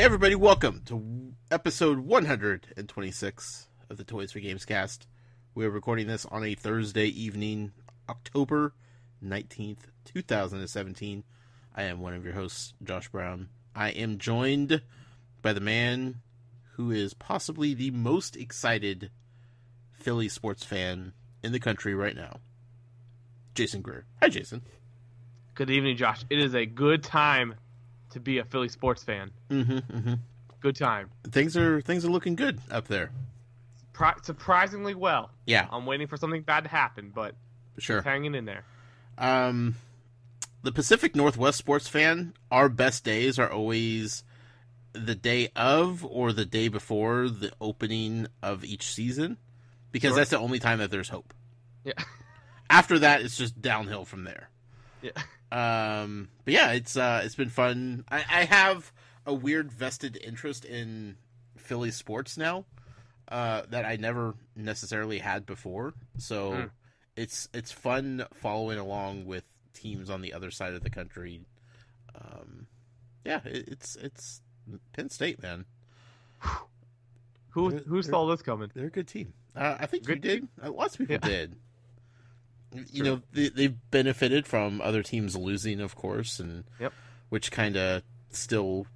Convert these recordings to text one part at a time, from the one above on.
Hey, everybody, welcome to episode 126 of the Toys for Games cast. We are recording this on a Thursday evening, October 19th, 2017. I am one of your hosts, Josh Brown. I am joined by the man who is possibly the most excited Philly sports fan in the country right now, Jason Greer. Hi, Jason. Good evening, Josh. It is a good time to be a Philly sports fan. Mm-hmm, mm-hmm. Good time. Things are things are looking good up there. Pri- surprisingly well. Yeah, I'm waiting for something bad to happen, but sure. hanging in there. Um, the Pacific Northwest sports fan, our best days are always the day of or the day before the opening of each season, because Sure. that's the only time that there's hope. Yeah. After that, it's just downhill from there. Yeah. Um, but yeah, it's uh, it's been fun. I, I have a weird vested interest in Philly sports now, uh, that I never necessarily had before. So Mm. it's it's fun following along with teams on the other side of the country. Um, yeah, it, it's it's Penn State, man. Who They're- who they're- saw this coming? They're a good team. Uh, I think you did. Uh, lots of people Yeah. did. You know, they, they've benefited from other teams losing, of course, and Yep. which kind of still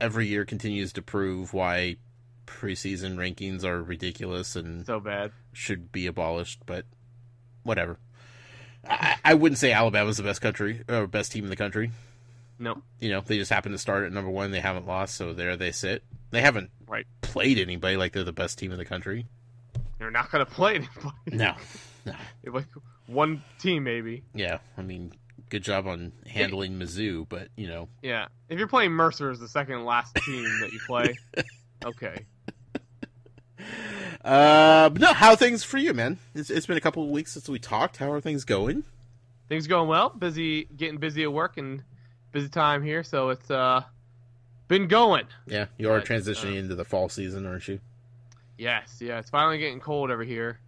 every year continues to prove why preseason rankings are ridiculous and So bad. should be abolished. But whatever. I, I wouldn't say Alabama's the best country or best team in the country. No. You know, they just happen to start at number one. They haven't lost, so there they sit. They haven't Right. played anybody like they're the best team in the country. They're not gonna play anybody. No, no. like one team maybe. Yeah, I mean, good job on handling Mizzou, but you know, Yeah. If you're playing Mercer as the second last team that you play, okay. uh, but no, how are things for you, man? It's, it's been a couple of weeks since we talked. How are things going? Things going well. Busy getting busy at work and busy time here, so it's uh been going. Yeah, you are But, transitioning uh, into the fall season, aren't you? Yes, yeah, it's finally getting cold over here.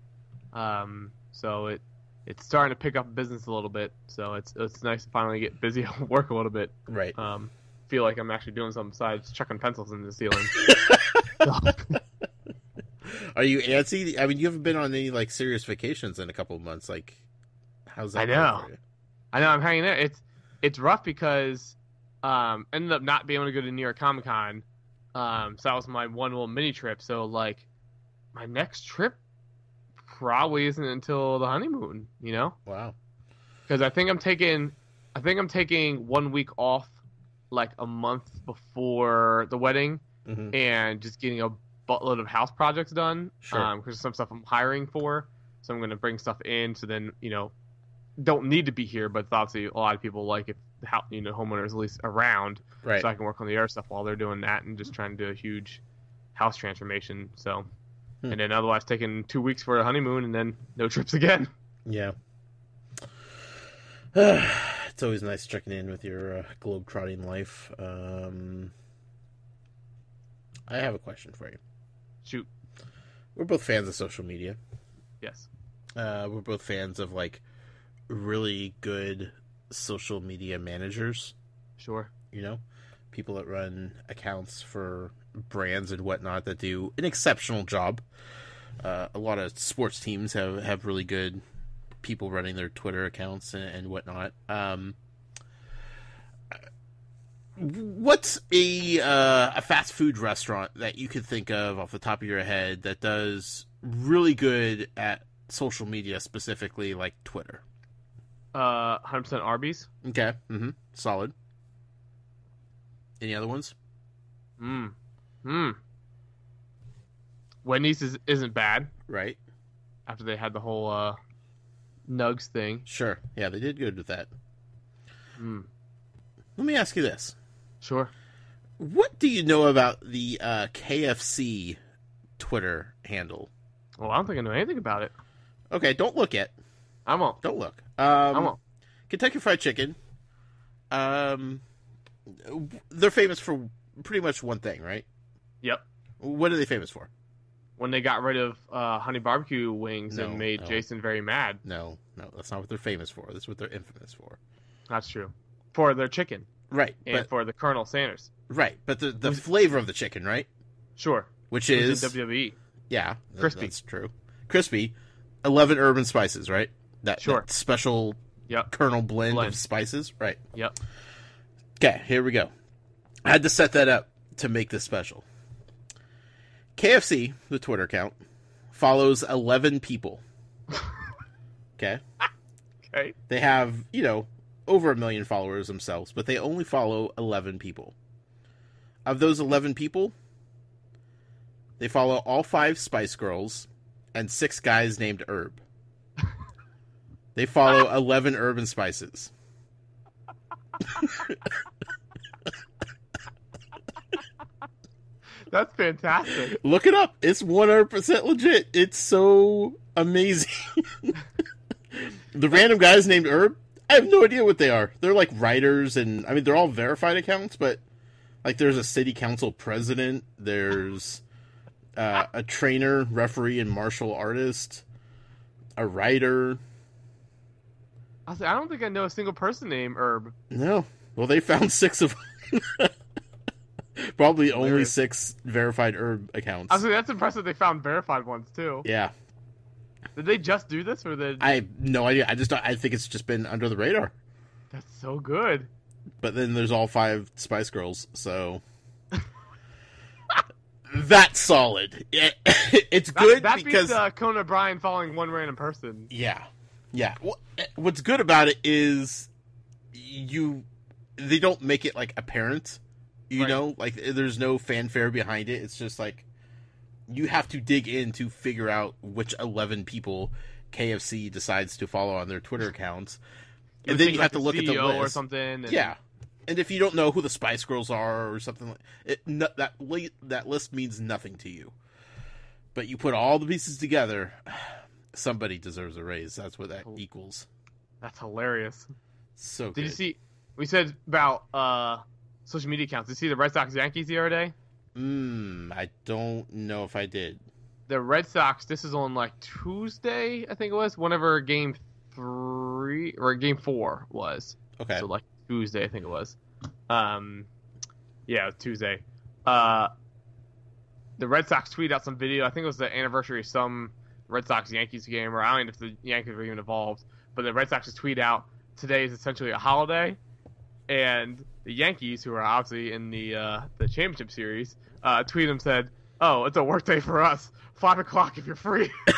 Um, so it it's starting to pick up business a little bit. So it's it's nice to finally get busy at work a little bit. Right. Um, feel like I'm actually doing something besides chucking pencils in the ceiling. Are you antsy? I mean, you haven't been on any like serious vacations in a couple of months. Like, how's that? I know. I know I'm hanging there. It's it's rough because um ended up not being able to go to New York Comic Con. Um, so that was my one little mini trip. So like my next trip probably isn't until the honeymoon. You know. Wow. because I think I'm taking, I think I'm taking one week off, like a month before the wedding, hmm and just getting a buttload of house projects done. Sure. Um, because some stuff I'm hiring for, so I'm gonna bring stuff in. So then you know, don't need to be here, but obviously a lot of people like if the house, you know, homeowners at least around, Right. so I can work on the other stuff while they're doing that and just trying to do a huge house transformation. So. Hmm. And then otherwise taking two weeks for a honeymoon and then no trips again. Yeah. it's always nice checking in with your uh, globe-trotting life. Um, I have a question for you. Shoot. We're both fans of social media. Yes. Uh, we're both fans of like really good social media managers. Sure. You know, people that run accounts for brands and whatnot that do an exceptional job. Uh, a lot of sports teams have have really good people running their Twitter accounts and, and whatnot. Um, what's a uh, a fast food restaurant that you could think of off the top of your head that does really good at social media, specifically like Twitter? Uh, 100% Arby's. Okay, mm-hmm. solid. Any other ones? Mm. Mm. Wendy's is, isn't bad Right. after they had the whole uh, Nugs thing. Sure. Yeah, they did good with that. Mm. Let me ask you this: Sure. What do you know about the uh, KFC Twitter handle? Well, I don't think I know anything about it. Okay, don't look at. I won't. Don't look. I Um, won't. Kentucky Fried Chicken. Um, they're famous for pretty much one thing, right? Yep. What are they famous for? When they got rid of uh, honey barbecue wings No, and made no. Jason very mad. No, no, that's not what they're famous for. That's what they're infamous for. That's true. For their chicken. Right, and but for the Colonel Sanders. right, but the the flavor of the chicken, right? Sure. Which is WWE. yeah, Crispy. That's true. Crispy, eleven urban spices, right? That, Sure. that special Yep. Colonel blend, Blend. of spices, right? Yep. Okay, here we go. I had to set that up to make this special. KFC, the Twitter account, follows 11 people. Okay? Okay. They have, you know, over a million followers themselves, but they only follow 11 people. Of those 11 people, they follow all five Spice Girls and six guys named Herb. They follow 11 urban spices. That's fantastic. Look it up. It's 100% legit. It's so amazing. the random guys named Herb, I have no idea what they are. They're like writers, and I mean, they're all verified accounts, but like there's a city council president, there's uh, a trainer, referee, and martial artist, a writer. I, was like, I don't think I know a single person named Herb. No. Well, they found six of them. Probably only Hilarious. six verified Herb accounts. I was like, that's impressive. They found verified ones too. yeah. Did they just do this, or did? I have no idea. I just I think it's just been under the radar. That's so good. But then there's all five Spice Girls, so that's solid. It- it's That, good that because beats uh, Conan O'Brien following one random person. yeah, yeah. What's good about it is you they don't make it like apparent. You Right. know, like there's no fanfare behind it. It's just like you have to dig in to figure out which 11 people KFC decides to follow on their Twitter accounts. And then you like, have to look at the list. or something. And, Yeah, and if you don't know who the Spice Girls are or something like it, no, that li- that list means nothing to you. But you put all the pieces together, somebody deserves a raise. That's what that equals. that's hilarious. So Did good. you see? We said about uh, social media accounts. Did you see the Red Sox Yankees the other day? Mm, I don't know if I did. The Red Sox. This is on like Tuesday, I think it was. Whenever Game Three or Game Four was. Okay. So like Tuesday, I think it was. Um, yeah, was Tuesday. Uh, the Red Sox tweeted out some video. I think it was the anniversary of some Red Sox Yankees game, or I don't know if the Yankees were even involved. But the Red Sox just tweet out today is essentially a holiday, and the Yankees, who are obviously in the uh, the championship series, uh, tweeted and said, "Oh, it's a work day for us. Five o'clock if you're free."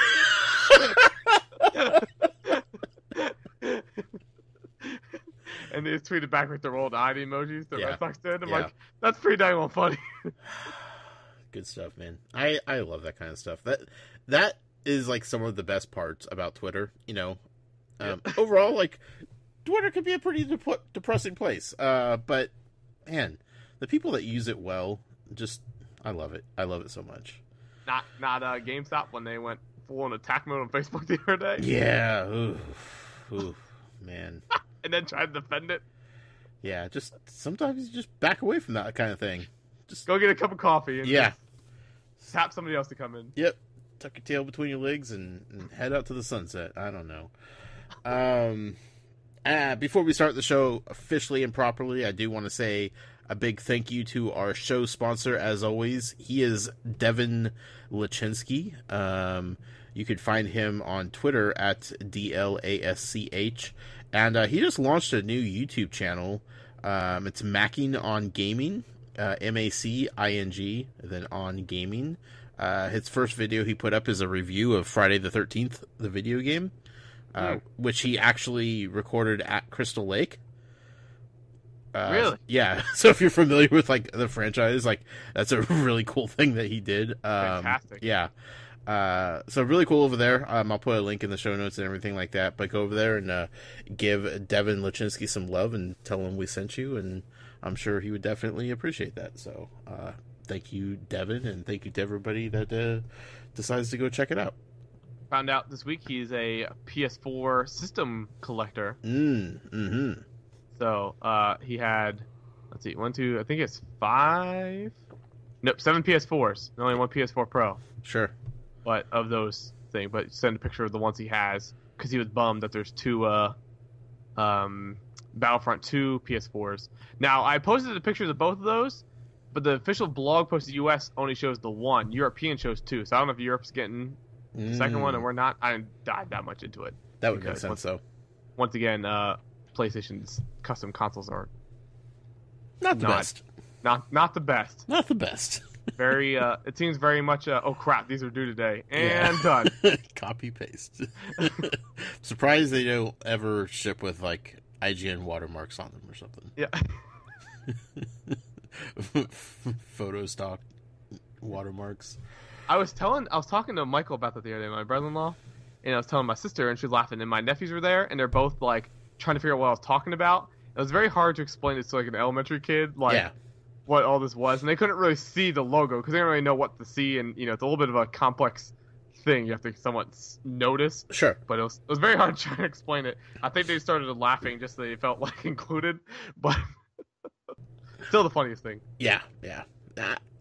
and they just tweeted back with their old eye emojis. The Yeah. Red Sox did. I'm Yeah. like, that's pretty dang well funny. Good stuff, man. I I love that kind of stuff. That that is like some of the best parts about Twitter. You know, um, overall, like Twitter could be a pretty dep- depressing place. Uh, but man, the people that use it well, just I love it. I love it so much. not not uh, GameStop when they went full on attack mode on Facebook the other day, Yeah. Oof, oof, man. and then tried to defend it. Yeah. Just sometimes you just back away from that kind of thing. Just Go get a cup of coffee and yeah. tap somebody else to come in. Yep. Tuck your tail between your legs and, and head out to the sunset. I don't know. Um, uh, before we start the show officially and properly, I do want to say a big thank you to our show sponsor, as always. He is Devin Laschinski. Um, you could find him on Twitter at DLASCH. And uh, he just launched a new YouTube channel. Um, it's Macing on Gaming, uh, M A C I N G, then on Gaming. Uh, his first video he put up is a review of Friday the 13th, the video game, uh, Hmm. which he actually recorded at Crystal Lake. Uh, Really? Yeah. So if you're familiar with like the franchise, like that's a really cool thing that he did. Um, Fantastic. Yeah. Uh, so really cool over there. Um, I'll put a link in the show notes and everything like that. But go over there and uh, give Devin Laschinski some love and tell him we sent you, and I'm sure he would definitely appreciate that. So uh, thank you, Devin, and thank you to everybody that uh, decides to go check it out. Found out this week he's a PS4 system collector. Mm, mm-hmm. So uh, he had, let's see, one, two, I think it's five. Nope, seven PS4s. and Only one PS4 Pro. Sure. But of those things, but send a picture of the ones he has because he was bummed that there's two uh, um, Battlefront 2 PS4s. Now I posted the pictures of both of those, but the official blog posted US only shows the one. European shows two, so I don't know if Europe's getting the second one and we're not. I didn't dive that much into it. Mm, that would make sense once- though. Once again, uh, PlayStation's custom consoles are Not the not- best. not not the best. Not the best. Very, uh, it seems very much. Uh, oh crap, these are due today, and Yeah. done. Copy paste. Surprised they don't ever ship with like IGN watermarks on them or something. Yeah. Photo stock watermarks. I was telling, I was talking to Michael about that the other day, my brother-in-law, and I was telling my sister, and she was laughing, and my nephews were there, and they're both like trying to figure out what I was talking about. It was very hard to explain it to like an elementary kid, like yeah. what all this was, and they couldn't really see the logo because they didn't really know what to see, and you know it's a little bit of a complex thing you have to somewhat notice. Sure. But it was it was very hard trying to explain it. I think they started laughing just so they felt like included, but still the funniest thing. Yeah. Yeah.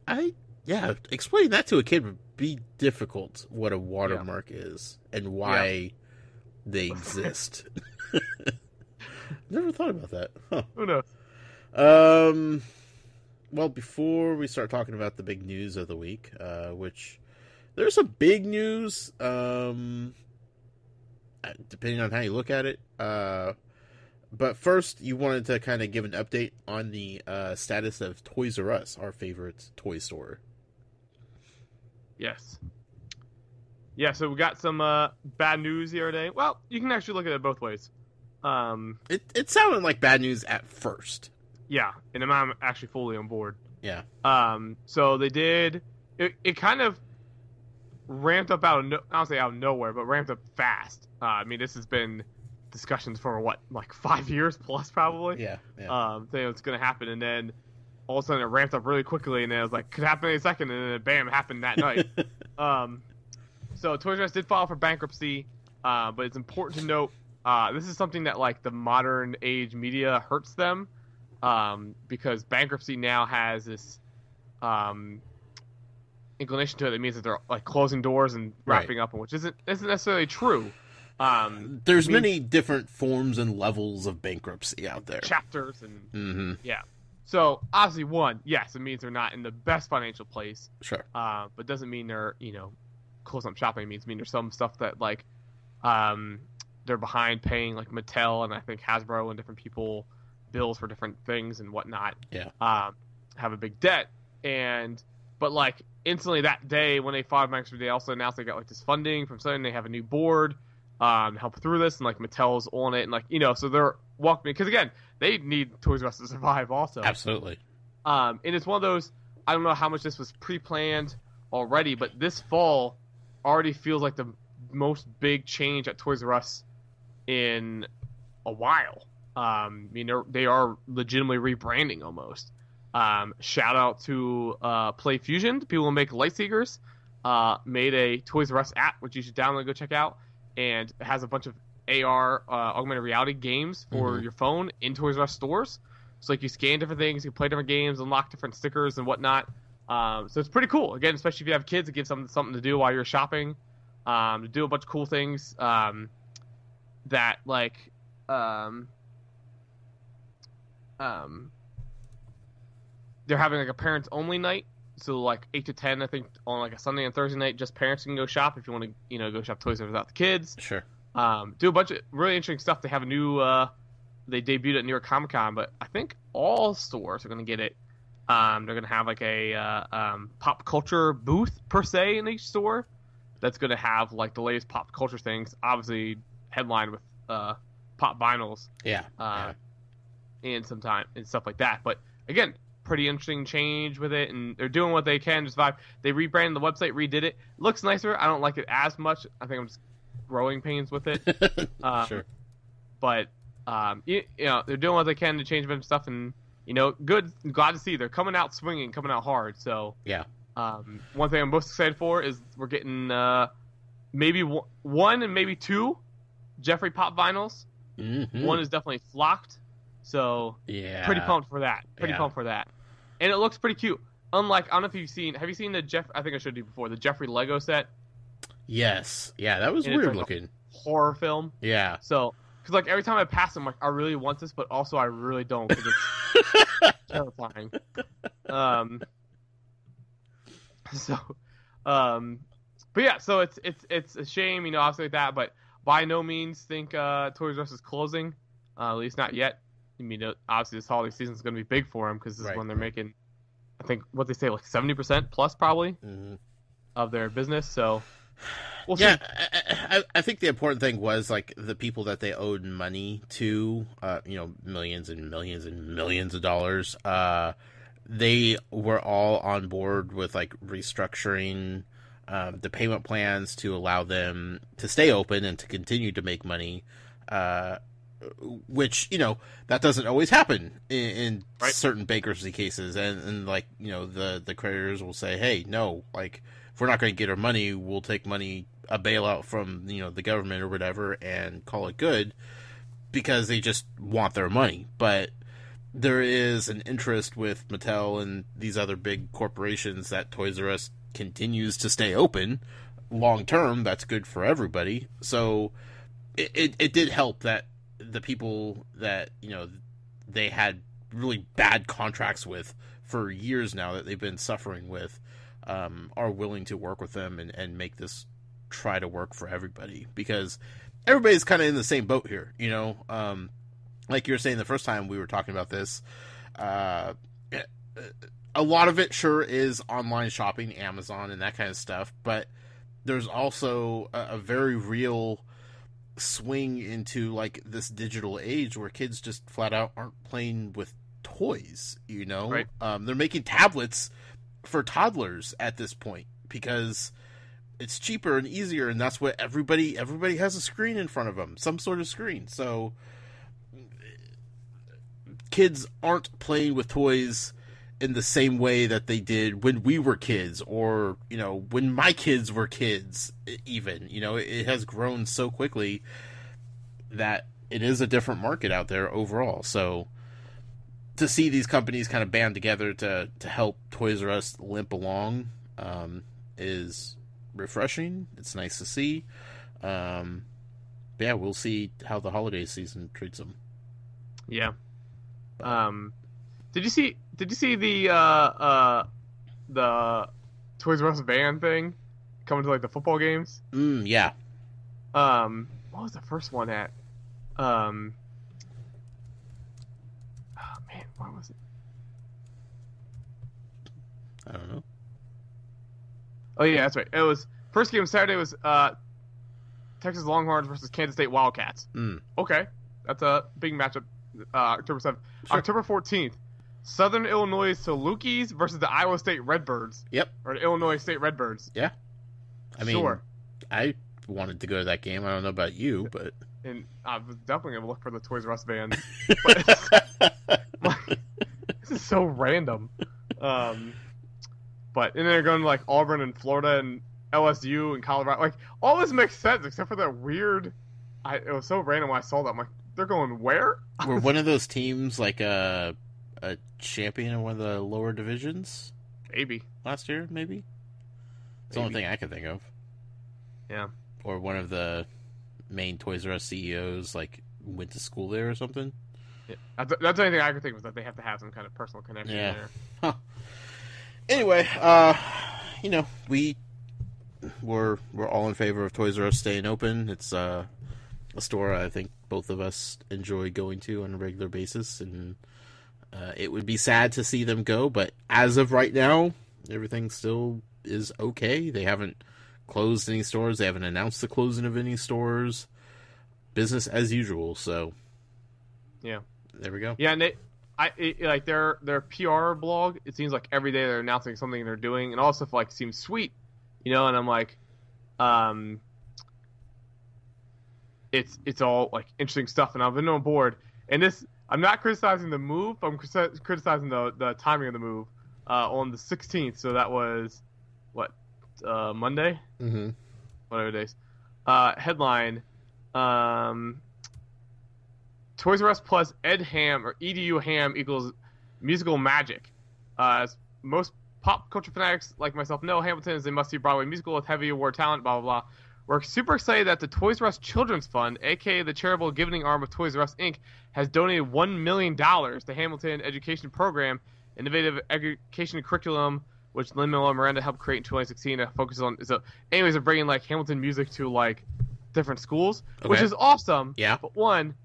I yeah. Explaining that to a kid would be difficult. What a watermark is and why they exist. Never thought about that. Huh. Who knows? Um, well, before we start talking about the big news of the week, uh, which there's some big news, um, uh, depending on how you look at it. Uh, but first, you wanted to kind of give an update on the uh, status of Toys R Us, our favorite toy store. Yes. Yeah, so we got some uh, bad news the other day. Well, you can actually look at it both ways. Um, It it sounded like bad news at first. yeah, and I'm actually fully on board. Yeah. Um, so they did. It, it kind of ramped up out of no, I don't say out of nowhere, but ramped up fast. Uh, I mean, this has been discussions for what, like five years plus, probably. Yeah. Yeah. Um, saying it's gonna happen, and then all of a sudden it ramped up really quickly, and then it was like could happen any second, and then bam, it happened that night. Um, so Toys R Us did file for bankruptcy, uh, but it's important to note uh, this is something that like the modern age media hurts them um, because bankruptcy now has this um, inclination to it that means that they're like closing doors and Right. wrapping up, which isn't isn't necessarily true. Um, There's I mean- many different forms and levels of bankruptcy out there. chapters and hmm so obviously one yes it means they're not in the best financial place Sure. uh, but doesn't mean they're you know closing up shopping. It means mean there's some stuff that like um, they're behind paying like Mattel and I think Hasbro and different people bills for different things and whatnot. Yeah. Um, have a big debt and but like instantly that day when they filed bankruptcy, they also announced they got like this funding from something. They have a new board um, help through this and like Mattel's on it and like you know so they're welcoming because again they need Toys R Us to survive also. Absolutely. Um, and it's one of those. I don't know how much this was pre-planned already, but this fall already feels like the most big change at Toys R Us in a while. Um, I mean, they are legitimately rebranding almost. Um, shout out to uh, PlayFusion, the people who make Lightseekers, uh, made a Toys R Us app, which you should download and go check out, and it has a bunch of AR uh, augmented reality games for Mhm. your phone in Toys R Us stores. So like you scan different things, you play different games, unlock different stickers and whatnot. Um, so it's pretty cool. Again, especially if you have kids, it gives them something to do while you're shopping. Um, to do a bunch of cool things um, that like um, um, they're having like a parents only night. So like eight to ten, I think on like a Sunday and Thursday night, just parents can go shop if you want to, you know, go shop Toys R Us without the kids Sure. Um, do a bunch of really interesting stuff. They have a new, uh, they debuted at New York Comic Con, but I think all stores are going to get it. Um, they're going to have like a uh, um, pop culture booth per se in each store that's going to have like the latest pop culture things, obviously headlined with uh, pop vinyls Yeah. uh, and sometime and stuff like that. But again, pretty interesting change with it, and they're doing what they can to survive. They rebranded the website, redid it. Looks nicer. I don't like it as much. I think I'm just growing pains with it. Uh, sure. But um, you, you know, they're doing what they can to change of stuff, and you know, good. Glad to see they're coming out swinging, coming out hard. So Yeah. Um, one thing I'm most excited for is we're getting uh, maybe one, one and maybe two Geoffrey Pop vinyls. Mhm. One is definitely flocked, so Yeah. pretty pumped for that. Pretty Yeah. pumped for that. And it looks pretty cute. Unlike I don't know if you've seen. Have you seen the Jeff? I think I showed you before the Geoffrey Lego set Yes. Yeah, that was And weird like looking. horror film. Yeah. So because like every time I pass them, like I really want this, but also I really don't because it's terrifying. Um. So, um, but yeah, so it's it's it's a shame, you know, obviously like that, but by no means think uh, Toys R Us is closing, uh, at least not yet. I mean, uh, obviously this holiday season is going to be big for them because this Right. is when they're making, I think what they say like seventy percent plus probably Mhm. of their business. So we'll yeah. I, I, I think the important thing was like the people that they owed money to, uh, you know, millions and millions and millions of dollars. Uh, they were all on board with like restructuring um, the payment plans to allow them to stay open and to continue to make money. Uh, which you know that doesn't always happen in, in Right. certain bankruptcy cases, and, and like you know the the creditors will say, "Hey, no, like if we're not going to get our money, we'll take money a bailout from you know the government or whatever and call it good," because they just want their money. But there is an interest with Mattel and these other big corporations that Toys R Us continues to stay open long term. That's good for everybody. So it, it, it did help that the people that you know they had really bad contracts with for years now that they've been suffering with um, are willing to work with them and, and make this try to work for everybody because everybody's kind of in the same boat here you know um, like you were saying the first time we were talking about this uh, a lot of it sure is online shopping amazon and that kind of stuff but there's also a, a very real swing into like this digital age where kids just flat out aren't playing with toys you know Right. um, they're making tablets for toddlers at this point because it's cheaper and easier and that's what everybody everybody has a screen in front of them some sort of screen. So kids aren't playing with toys in the same way that they did when we were kids or you know when my kids were kids even you know it has grown so quickly that it is a different market out there overall. So to see these companies kind of band together to to help Toys R Us limp along um, is refreshing it's nice to see um, yeah we'll see how the holiday season treats them Yeah. Um, did you see? Did you see the uh uh the Toys R Us van thing coming to like the football games? mm, yeah Um, what was the first one at? Um, what was it? I don't know Oh yeah, that's right. It was first game Saturday was uh Texas Longhorns versus Kansas State Wildcats. mm. Okay, that's a big matchup. Uh, October seventh, Sure. October fourteenth. Southern Illinois Salukis versus the Iowa State Redbirds. Yep. Or the Illinois State Redbirds. Yeah, I mean, sure. I wanted to go to that game. I don't know about you, but And I was definitely gonna look for the Toys R Us van. But this is so random. Um, but and they're going to like Auburn and Florida and LSU and Colorado. Like all this makes sense except for that weird. I it was so random when I saw that. I'm like, they're going where? were one of those teams like a a champion in one of the lower divisions Maybe. last year? Maybe. It's the only thing I could think of. Yeah. Or one of the main Toys R Us CEOs like went to school there or something. Yeah. That's, that's the only thing I could think was that they have to have some kind of personal connection Yeah. there. Anyway, uh, you know, we we're we're all in favor of Toys R Us staying open. It's uh, a store I think both of us enjoy going to on a regular basis, and uh, it would be sad to see them go. But as of right now, everything still is okay. They haven't closed any stores. They haven't announced the closing of any stores. Business as usual. So, Yeah. there we go. Yeah, and they, I it, like their their PR blog. It seems like every day they're announcing something they're doing, and all stuff like seems sweet, you know. And I'm like, um, it's it's all like interesting stuff, and I've been on board. And this, I'm not criticizing the move. I'm criticizing the the timing of the move uh, on the 16th. So that was uh, Monday, Mm-hmm. whatever days. Uh, headline: um, Toys R Us plus Ed Ham or EDU Ham equals musical magic. Uh, as most pop culture fanatics like myself know, Hamilton is a must-see Broadway musical with heavy award talent. Blah blah blah. We're super excited that the Toys R Us Children's Fund, aka the charitable giving arm of Toys R Us Inc., has donated $1 million to Hamilton Education Program, innovative education curriculum, which Lin Manuel Miranda helped create in 2016 that focuses on. So, anyways, they're bringing like Hamilton music to like different schools, which is awesome. Yeah. But one,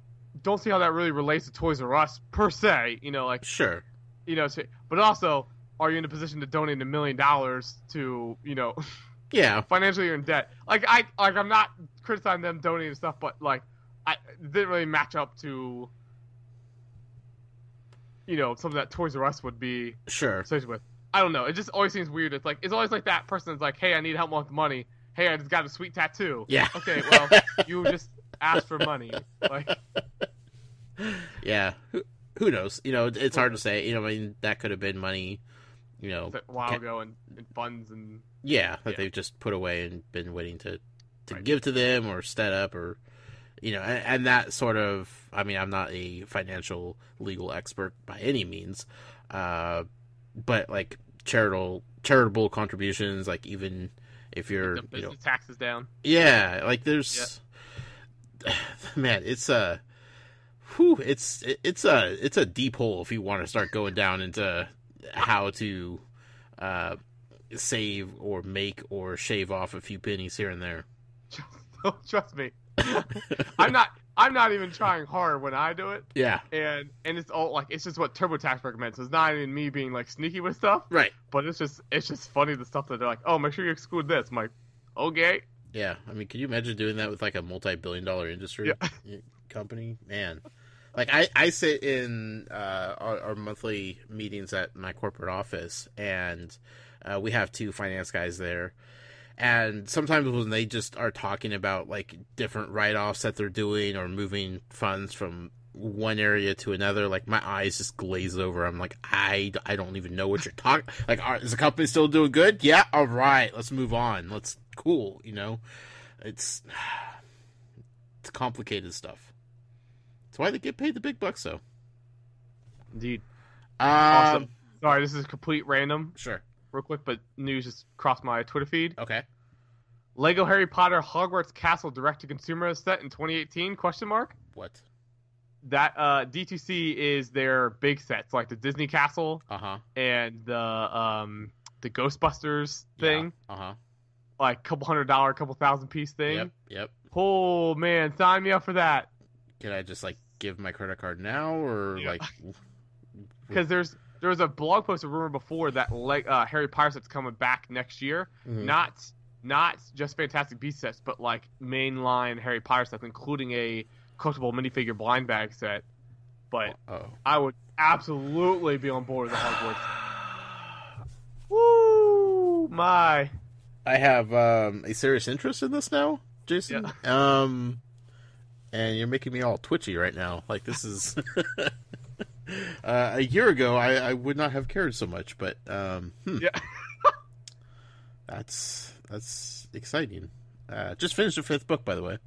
don't see how that really relates to Toys R Us per se. You know, like Sure. you know, so- but also, are you in a position to donate a million dollars to you know Yeah. financially you're in debt? Like I like I'm not criticizing them donating stuff, but like I it didn't really match up to you know something that Toys R Us would be Sure. associated with. I don't know. It just always seems weird. It's like it's always like that person's like, hey, I need help with money. Hey, I just got a sweet tattoo. Yeah. Okay, well, you just asked for money. Like, Yeah. Who, who knows? You know, it's hard to say. You know, I mean, that could have been money. You know, a while ago in, in funds and yeah, that Yeah. they've just put away and been waiting to to Right. give to them or set up or you know, and, and that sort of. I mean, I'm not a financial legal expert by any means, uh, but like charitable charitable contributions, like even if you're the you know taxes down. Yeah, like there's man, it's a whew, it's it's a it's a deep hole if you want to start going down into how to uh save or make or shave off a few pennies here and there. Trust me, I'm not. I'm not even trying hard when I do it, Yeah, and and it's all like it's just what TurboTax recommends. It's not even me being like sneaky with stuff, right. but it's just it's just funny the stuff that they're like, oh, make sure you exclude this. I'm like, okay, Yeah, I mean, can you imagine doing that with like a multi-billion-dollar industry company? Man, like I I sit in uh, our, our monthly meetings at my corporate office, and uh, we have two finance guys there. And sometimes when they just are talking about like different write-offs that they're doing or moving funds from one area to another, like my eyes just glaze over. I'm like, I, I don't even know what you're talking. Like, are, is the company still doing good? Yeah, all right, let's move on. Let's cool, you know. It's it's complicated stuff. That's why they get paid the big bucks, though. indeed. Um, Awesome. Sorry, this is complete random, Sure. Real quick, but news just crossed my Twitter feed. Okay. Lego Harry Potter Hogwarts Castle direct to consumer is set in 2018? Question mark. What? That uh, D2C is their big sets, like the Disney Castle Uh huh. and the um the Ghostbusters thing, Uh huh. like couple hundred dollar, couple thousand piece thing. Yep. Yep. Oh man, sign me up for that. Can I just like give my credit card now, or Yeah. like? Because there's there was a blog post, a rumor before that like uh, Harry Potter set's coming back next year. Mhm. Not not just Fantastic Beast sets, but like mainline Harry Potter sets, including a collectible minifigure blind bag set. But Oh. I would absolutely be on board with the Hogwarts. Woo! My. I have um, a serious interest in this now, Jason. Um, and you're making me all twitchy right now. Like this is uh, a year ago, I, I would not have cared so much, but um, hmm, Yeah. that's that's exciting. Uh, just finished the fifth book, by the way.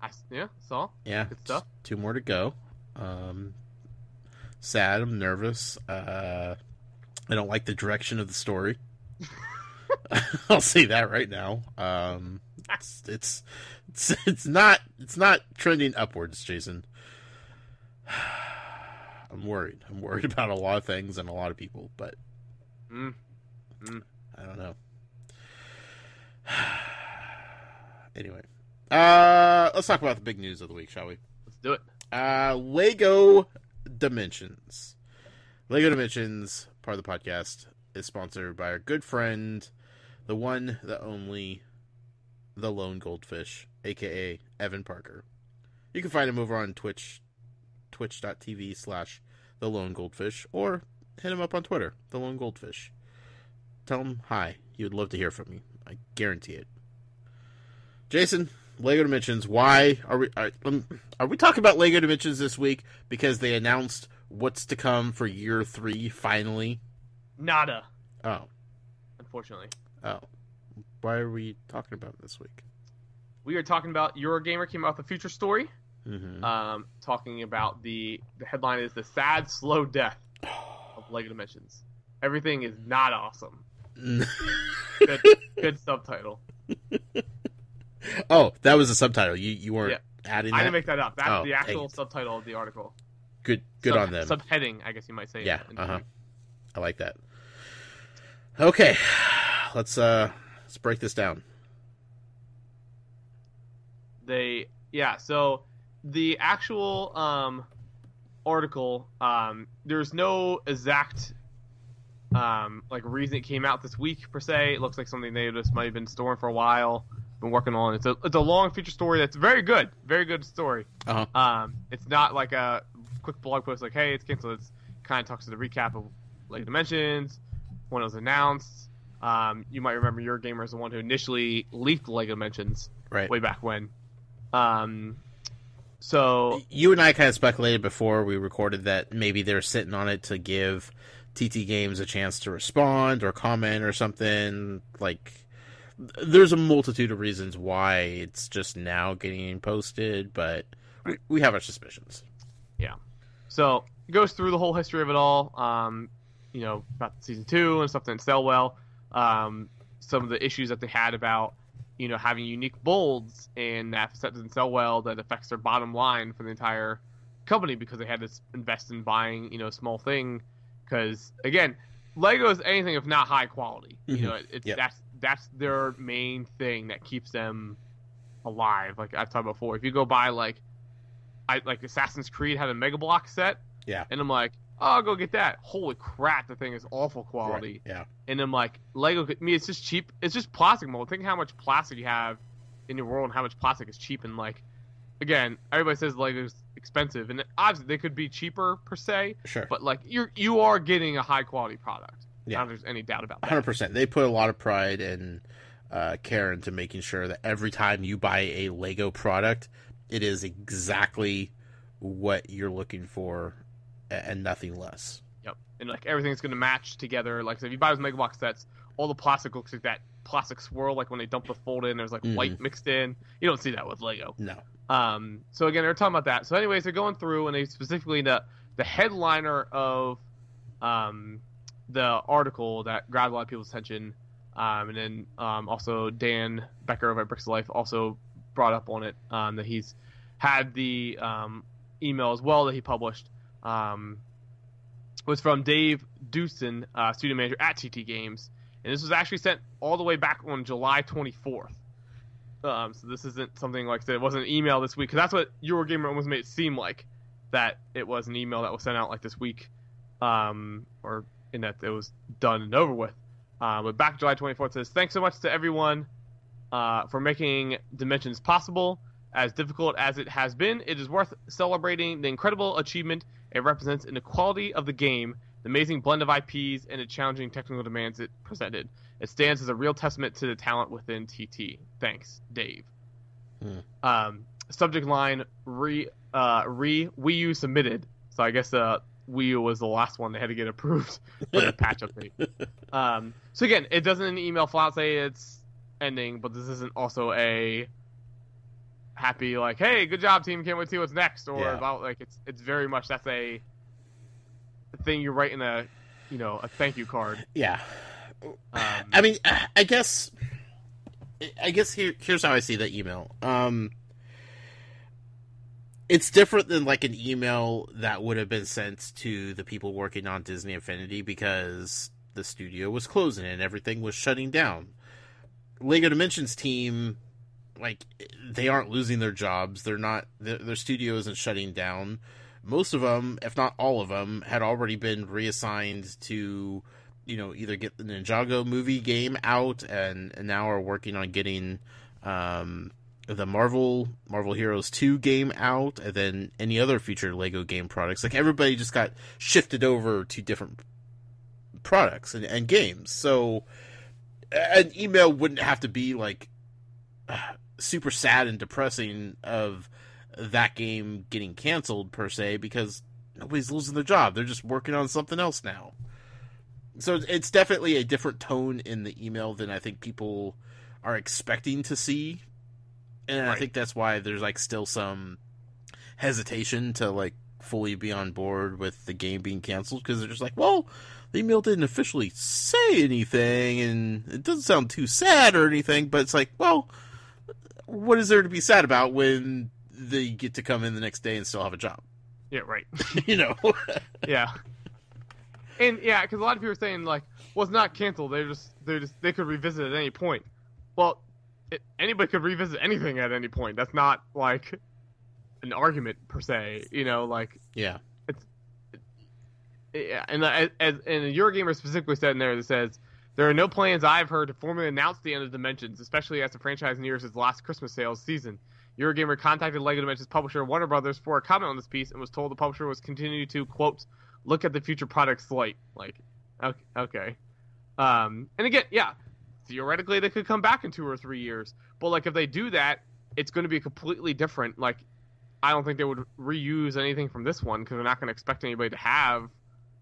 I, yeah, saw. Yeah, Good stuff. Two more to go. Um, sad. I'm nervous. Uh, I don't like the direction of the story. I'll say that right now. Um, it's, it's it's it's not it's not trending upwards, Jason. I'm worried. I'm worried about a lot of things and a lot of people, but Mm. Mm. I don't know. anyway, uh, let's talk about the big news of the week, shall we? Let's do it. Uh, Lego Dimensions. Lego Dimensions, part of the podcast, is sponsored by our good friend, the one, the only, the lone goldfish, aka Evan Parker. You can find him over on Twitch, twitch.tv slash the lone goldfish, or hit him up on Twitter, the lone goldfish. Tell him hi. He would love to hear from me. I guarantee it. Jason, Lego Dimensions. Why are we are, um, are we talking about Lego Dimensions this week? Because they announced what's to come for year three finally. Nada. Oh, Unfortunately, oh. Why are we talking about it this week? we are talking about Eurogamer came out with a future story. Mm-hmm. Um, talking about the the headline is the sad slow death of Lego Dimensions. Everything is not awesome. Good, good subtitle. oh, that was a subtitle. You you weren't Yeah. adding I didn't make that up. That's Oh, the actual it. subtitle of the article. good good Sub- on them. Subheading, I guess you might say. Yeah, uh-huh. I like that. Okay, let's uh let's break this down. they yeah so the actual um article um there's no exact um like reason it came out this week per se it looks like something they just might have been storing for a while been working on it's a it's a long feature story that's very good very good story Uh-huh. um it's not like a quick blog post like hey it's canceled it's kind of talks to the recap of like dimensions when it was announced um you might remember Eurogamer is the one who initially leaked lego dimensions Right. way back when. Um, so You and I kind of speculated before we recorded that maybe they're sitting on it to give TT Games a chance to respond or comment or something. Like, there's a multitude of reasons why it's just now getting posted, but we, we have our suspicions. Yeah. So it goes through the whole history of it all. Um, you know about season two and stuff that didn't sell well. Um, some of the issues that they had about you know having unique bolds and that that doesn't sell well, that affects their bottom line for the entire company because they had to invest in buying you know a small thing. Because again, Lego is anything if not high quality. Mhm. You know, it, it's Yep. that's that's their main thing that keeps them alive. Like I've talked before, if you go buy like, I like Assassin's Creed had a Mega Block set, Yeah. and I'm like, oh, I'll go get that. Holy crap, the thing is awful quality. Right, Yeah. And I'm like, Lego, I mean, it's just cheap. It's just plastic mold. Think how much plastic you have in your world and how much plastic is cheap. And like, again, everybody says Lego's expensive, and obviously they could be cheaper per se, Sure. but like you're you are getting a high quality product. Yeah. There's any doubt about that. hundred percent. They put a lot of pride and uh, care into making sure that every time you buy a Lego product, it is exactly what you're looking for and nothing less. Yep. And like everything's gonna match together. Like so if you buy those Mega Box sets, all the plastic looks like that plastic swirl, like when they dump the fold in, there's like Mhm. white mixed in. You don't see that with Lego. No. Um, so again, they're talking about that. So, anyways, they're going through, and they specifically the the headliner of um, the article that grabbed a lot of people's attention, um, and then um, also Dan Becker over at Bricks to Life also brought up on it um, that he's had the um, email as well that he published. Um, was from Dave Dewson, uh, studio manager at TT Games, and this was actually sent all the way back on July 24th. Um, so this isn't something like said. It wasn't an email this week because that's what Eurogamer almost made it seem like that it was an email that was sent out like this week, um, or in that it was done and over with. Uh, but back July 24th says thanks so much to everyone uh, for making Dimensions possible. As difficult as it has been, it is worth celebrating the incredible achievement it represents in the quality of the game, the amazing blend of IPs, and the challenging technical demands it presented. It stands as a real testament to the talent within TT. Thanks, Dave. Hmm. Um, subject line re uh, re Wii U submitted. So I guess uh, Wii U was the last one they had to get approved for the patch update. Um, so again, it doesn't in the email flat say it's ending, but this isn't also a happy like, hey, good job, team. Can't wait to see what's next, or Yeah. about like it's it's very much that's a thing you write in a you know a thank you card. Yeah. Um, I mean, I guess, I guess here, here's how I see that email. Um, it's different than like an email that would have been sent to the people working on Disney Infinity because the studio was closing and everything was shutting down. Lego Dimensions team, like, they aren't losing their jobs. They're not. Their, their studio isn't shutting down. Most of them, if not all of them, had already been reassigned to you know either get the Ninjago movie game out and, and now are working on getting um, the Marvel Marvel Heroes 2 game out and then any other future Lego game products. Like everybody just got shifted over to different products and, and games. So an email wouldn't have to be like super sad and depressing of that game getting canceled per se because nobody's losing their job. They're just working on something else now. So it's definitely a different tone in the email than I think people are expecting to see, and I think that's why there's like still some hesitation to like fully be on board with the game being canceled because they're just like, well, the email didn't officially say anything, and it doesn't sound too sad or anything, but it's like, well, what is there to be sad about when they get to come in the next day and still have a job? Yeah, right. you know. yeah. And yeah, because a lot of people are saying like, well, it's not canceled. They just they just they could revisit at any point. Well, it, anybody could revisit anything at any point. That's not like an argument per se. You know, like yeah, it's yeah. And as, as and Eurogamer specifically said in there that says there are no plans I've heard to formally announce the end of Dimensions, especially as the franchise nears its last Christmas sales season. Eurogamer contacted LEGO Dimensions publisher Warner Brothers for a comment on this piece and was told the publisher was continuing to quote look at the future product slate. Like, okay, okay. Um, and again, yeah, theoretically they could come back in two or three years, but like if they do that, it's going to be completely different. Like, I don't think they would reuse anything from this one because they're not going to expect anybody to have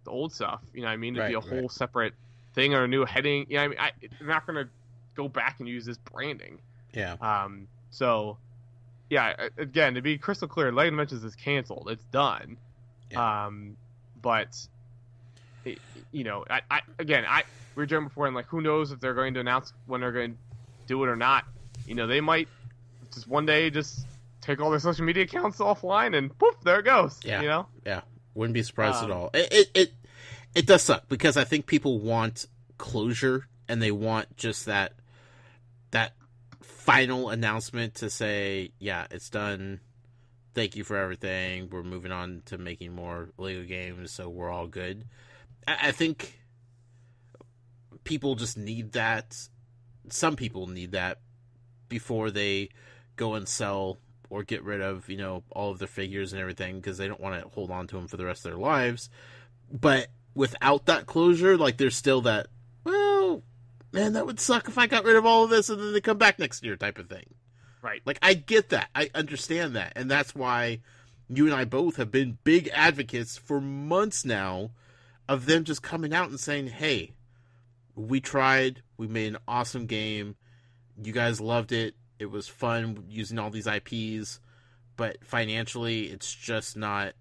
the old stuff. You know, what I mean, to Right, be a whole separate thing or a new heading. You know, I mean, I, they're not going to go back and use this branding. yeah, Um, so, yeah, again, to be crystal clear, Lego Dimensions is canceled. It's done. Um, but, it, you know, I, I again, I we were joking before, and like, who knows if they're going to announce when they're going to do it or not. You know, they might just one day just take all their social media accounts offline and poof, there it goes. Yeah. You know? Yeah. Wouldn't be surprised Um, at all. It, it it it does suck because I think people want closure and they want just that that final announcement to say, yeah, it's done. Thank you for everything. We're moving on to making more Lego games, so we're all good. I, I think people just need that. Some people need that before they go and sell or get rid of, you know, all of their figures and everything because they don't want to hold on to them for the rest of their lives. But without that closure, like there's still that, well, man, that would suck if I got rid of all of this and then they come back next year type of thing. Right. Like I get that. I understand that. And that's why you and I both have been big advocates for months now of them just coming out and saying, "Hey, we tried. We made an awesome game. You guys loved it. It was fun using all these IPs, but financially it's just not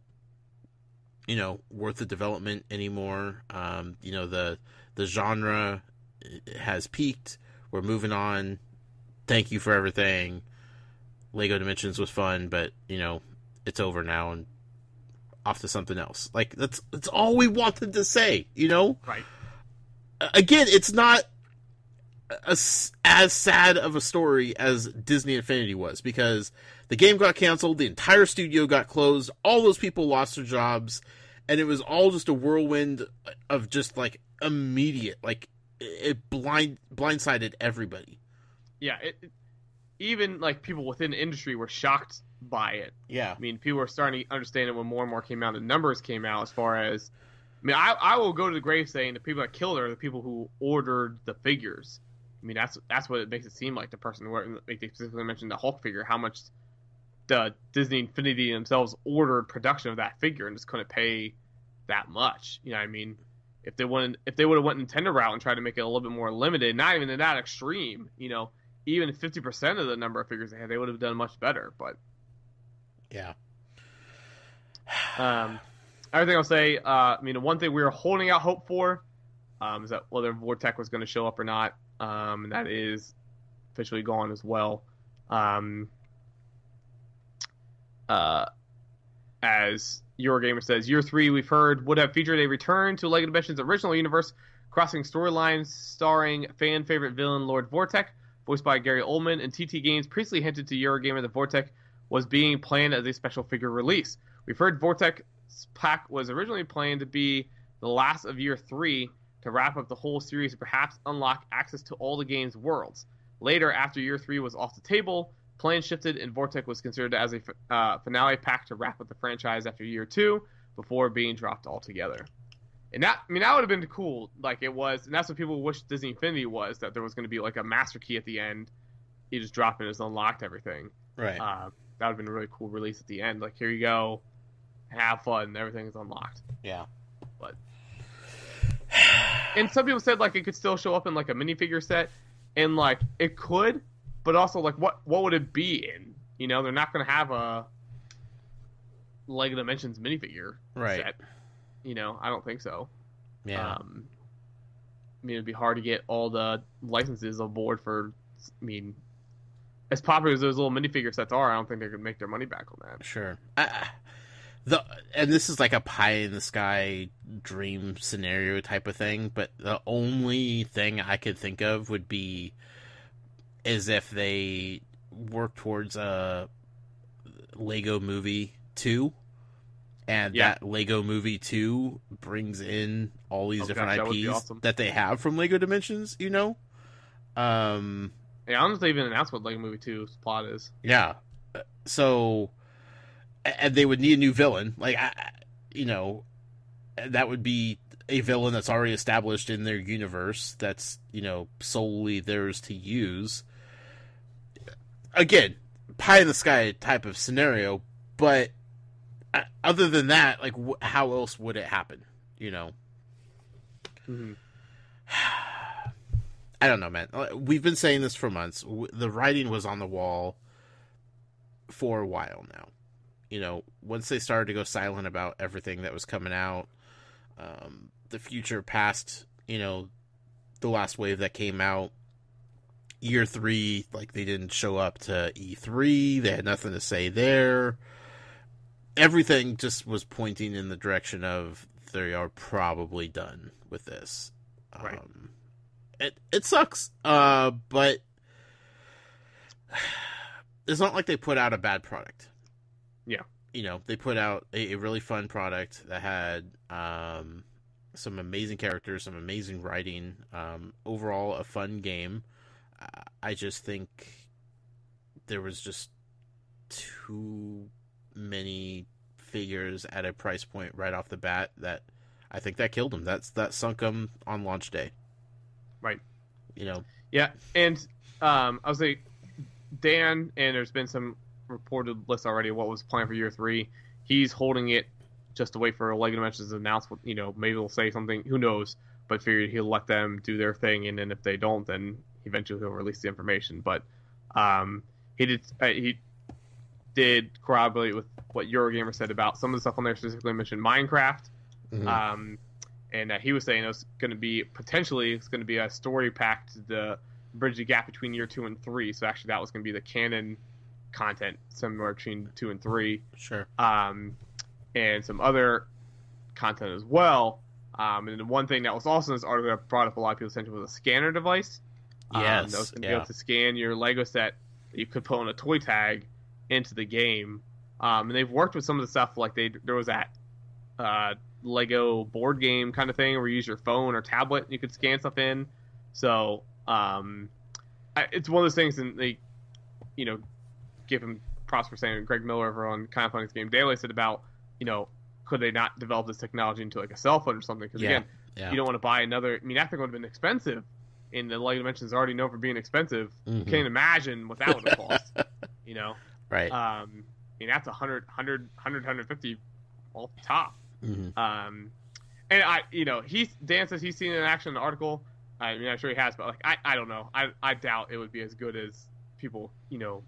you know, worth the development anymore. Um, you know, the the genre has peaked. We're moving on. Thank you for everything. Lego Dimensions was fun, but you know, it's over now and off to something else. Like that's that's all we wanted to say, you know? Right. Again, it's not a s as sad of a story as Disney Infinity was because the game got canceled, the entire studio got closed, all those people lost their jobs, and it was all just a whirlwind of just like immediate, like it blind blindsided everybody. Yeah. It, it- even like people within the industry were shocked by it. Yeah, I mean, people were starting to understand it when more and more came out. The numbers came out as far as, I mean, I, I will go to the grave saying the people that killed her are the people who ordered the figures. I mean, that's that's what it makes it seem like. The person who like they specifically mentioned the Hulk figure, how much the Disney Infinity themselves ordered production of that figure and just couldn't pay that much. You know, what I mean, if they wouldn't, if they would have went Nintendo route and tried to make it a little bit more limited, not even in that extreme, you know, even fifty percent of the number of figures they had, they would have done much better. But yeah, Um, everything I'll say, uh, I mean, the one thing we were holding out hope for um, is that whether Vortech was going to show up or not, um, and that is officially gone as well. Um, uh, as Eurogamer says, year three we've heard would have featured a return to Lego Dimensions' original universe, crossing storylines starring fan favorite villain Lord Vortech, voiced by Gary Oldman, and TT Games previously hinted to Eurogamer that Vortech was being planned as a special figure release. We've heard Vortech's pack was originally planned to be the last of year three to wrap up the whole series and perhaps unlock access to all the game's worlds. Later, after year three was off the table, plans shifted and Vortech was considered as a uh, finale pack to wrap up the franchise after year two before being dropped altogether. And that, I mean, that would have been cool. Like it was, and that's what people wish Disney Infinity was that there was going to be like a master key at the end. You just drop it, and it's unlocked everything. right. Uh, that would have been a really cool release at the end. Like, here you go, have fun, everything is unlocked. yeah, But. And some people said like it could still show up in like a minifigure set, and like it could, but also like what what would it be in? You know, they're not going to have a Lego Dimensions minifigure right. set. You know, I don't think so. Yeah, Um, I mean, it'd be hard to get all the licenses aboard for. I mean, as popular as those little minifigure sets are, I don't think they could make their money back on that. Sure. I, the and this is like a pie in the sky dream scenario type of thing, but the only thing I could think of would be is if they work towards a Lego Movie 2 and Yeah. that Lego Movie 2 brings in all these Oh, different gosh, that IPs awesome. that they have from Lego Dimensions, you know? Um Yeah, I don't know if they even announced what Lego Movie 2's plot is. yeah. So, and they would need a new villain. Like, I- you know, that would be a villain that's already established in their universe. That's you know solely theirs to use. Again, pie in the sky type of scenario, but uh, other than that, like, wh- how else would it happen? You know. Mm-hmm. I don't know, man. We've been saying this for months. The writing was on the wall for a while now. You know, once they started to go silent about everything that was coming out, um, the future past, you know, the last wave that came out, year three, like they didn't show up to E3, they had nothing to say there. Everything just was pointing in the direction of they are probably done with this. Right. Um, it it sucks, uh, but it's not like they put out a bad product. Yeah. you know they put out a, a really fun product that had um, some amazing characters, some amazing writing, um, overall a fun game. I just think there was just too many figures at a price point right off the bat that I think that killed them. That's that sunk them on launch day. Right. You know. Yeah, and um, I was like, Dan, and there's been some reported lists already of what was planned for year three. He's holding it just to wait for a Lego Dimensions to announce what, you know, maybe they'll say something, who knows, but figured he'll let them do their thing, and then if they don't, then eventually he'll release the information. But um, he did, uh, he did corroborate with what Eurogamer said about some of the stuff on there, specifically mentioned Minecraft. Mhm. Um, and uh, he was saying it was going to be potentially it's going to be a story pack to the bridge the gap between year two and three. So actually, that was going to be the canon content similar between two and three, sure. um, and some other content as well. Um, and the one thing that was also in this article that brought up a lot of people's attention was a scanner device. Um, Yes, that was going to yeah. be able to scan your Lego set that you could put on a toy tag into the game. Um, and they've worked with some of the stuff like they there was that uh, Lego board game kind of thing where you use your phone or tablet and you could scan stuff in. So um, I, it's one of those things, and they, you know, give him props for saying Greg Miller over on Kind of Funny's Game Daily said about, you know, could they not develop this technology into like a cell phone or something? Because Yeah, again, Yeah. you don't want to buy another. I mean, that thing would have been expensive. And the Lego Dimensions already known for being expensive. Mhm. Can't imagine what that would have cost. you know, Right. um, I mean that's a hundred, hundred, hundred, hundred fifty, off the top. Mhm. Um, and I, you know, he's Dan says he's seen it in action in the article. I mean, I'm sure he has, but like, I, I don't know. I, I doubt it would be as good as people, you know,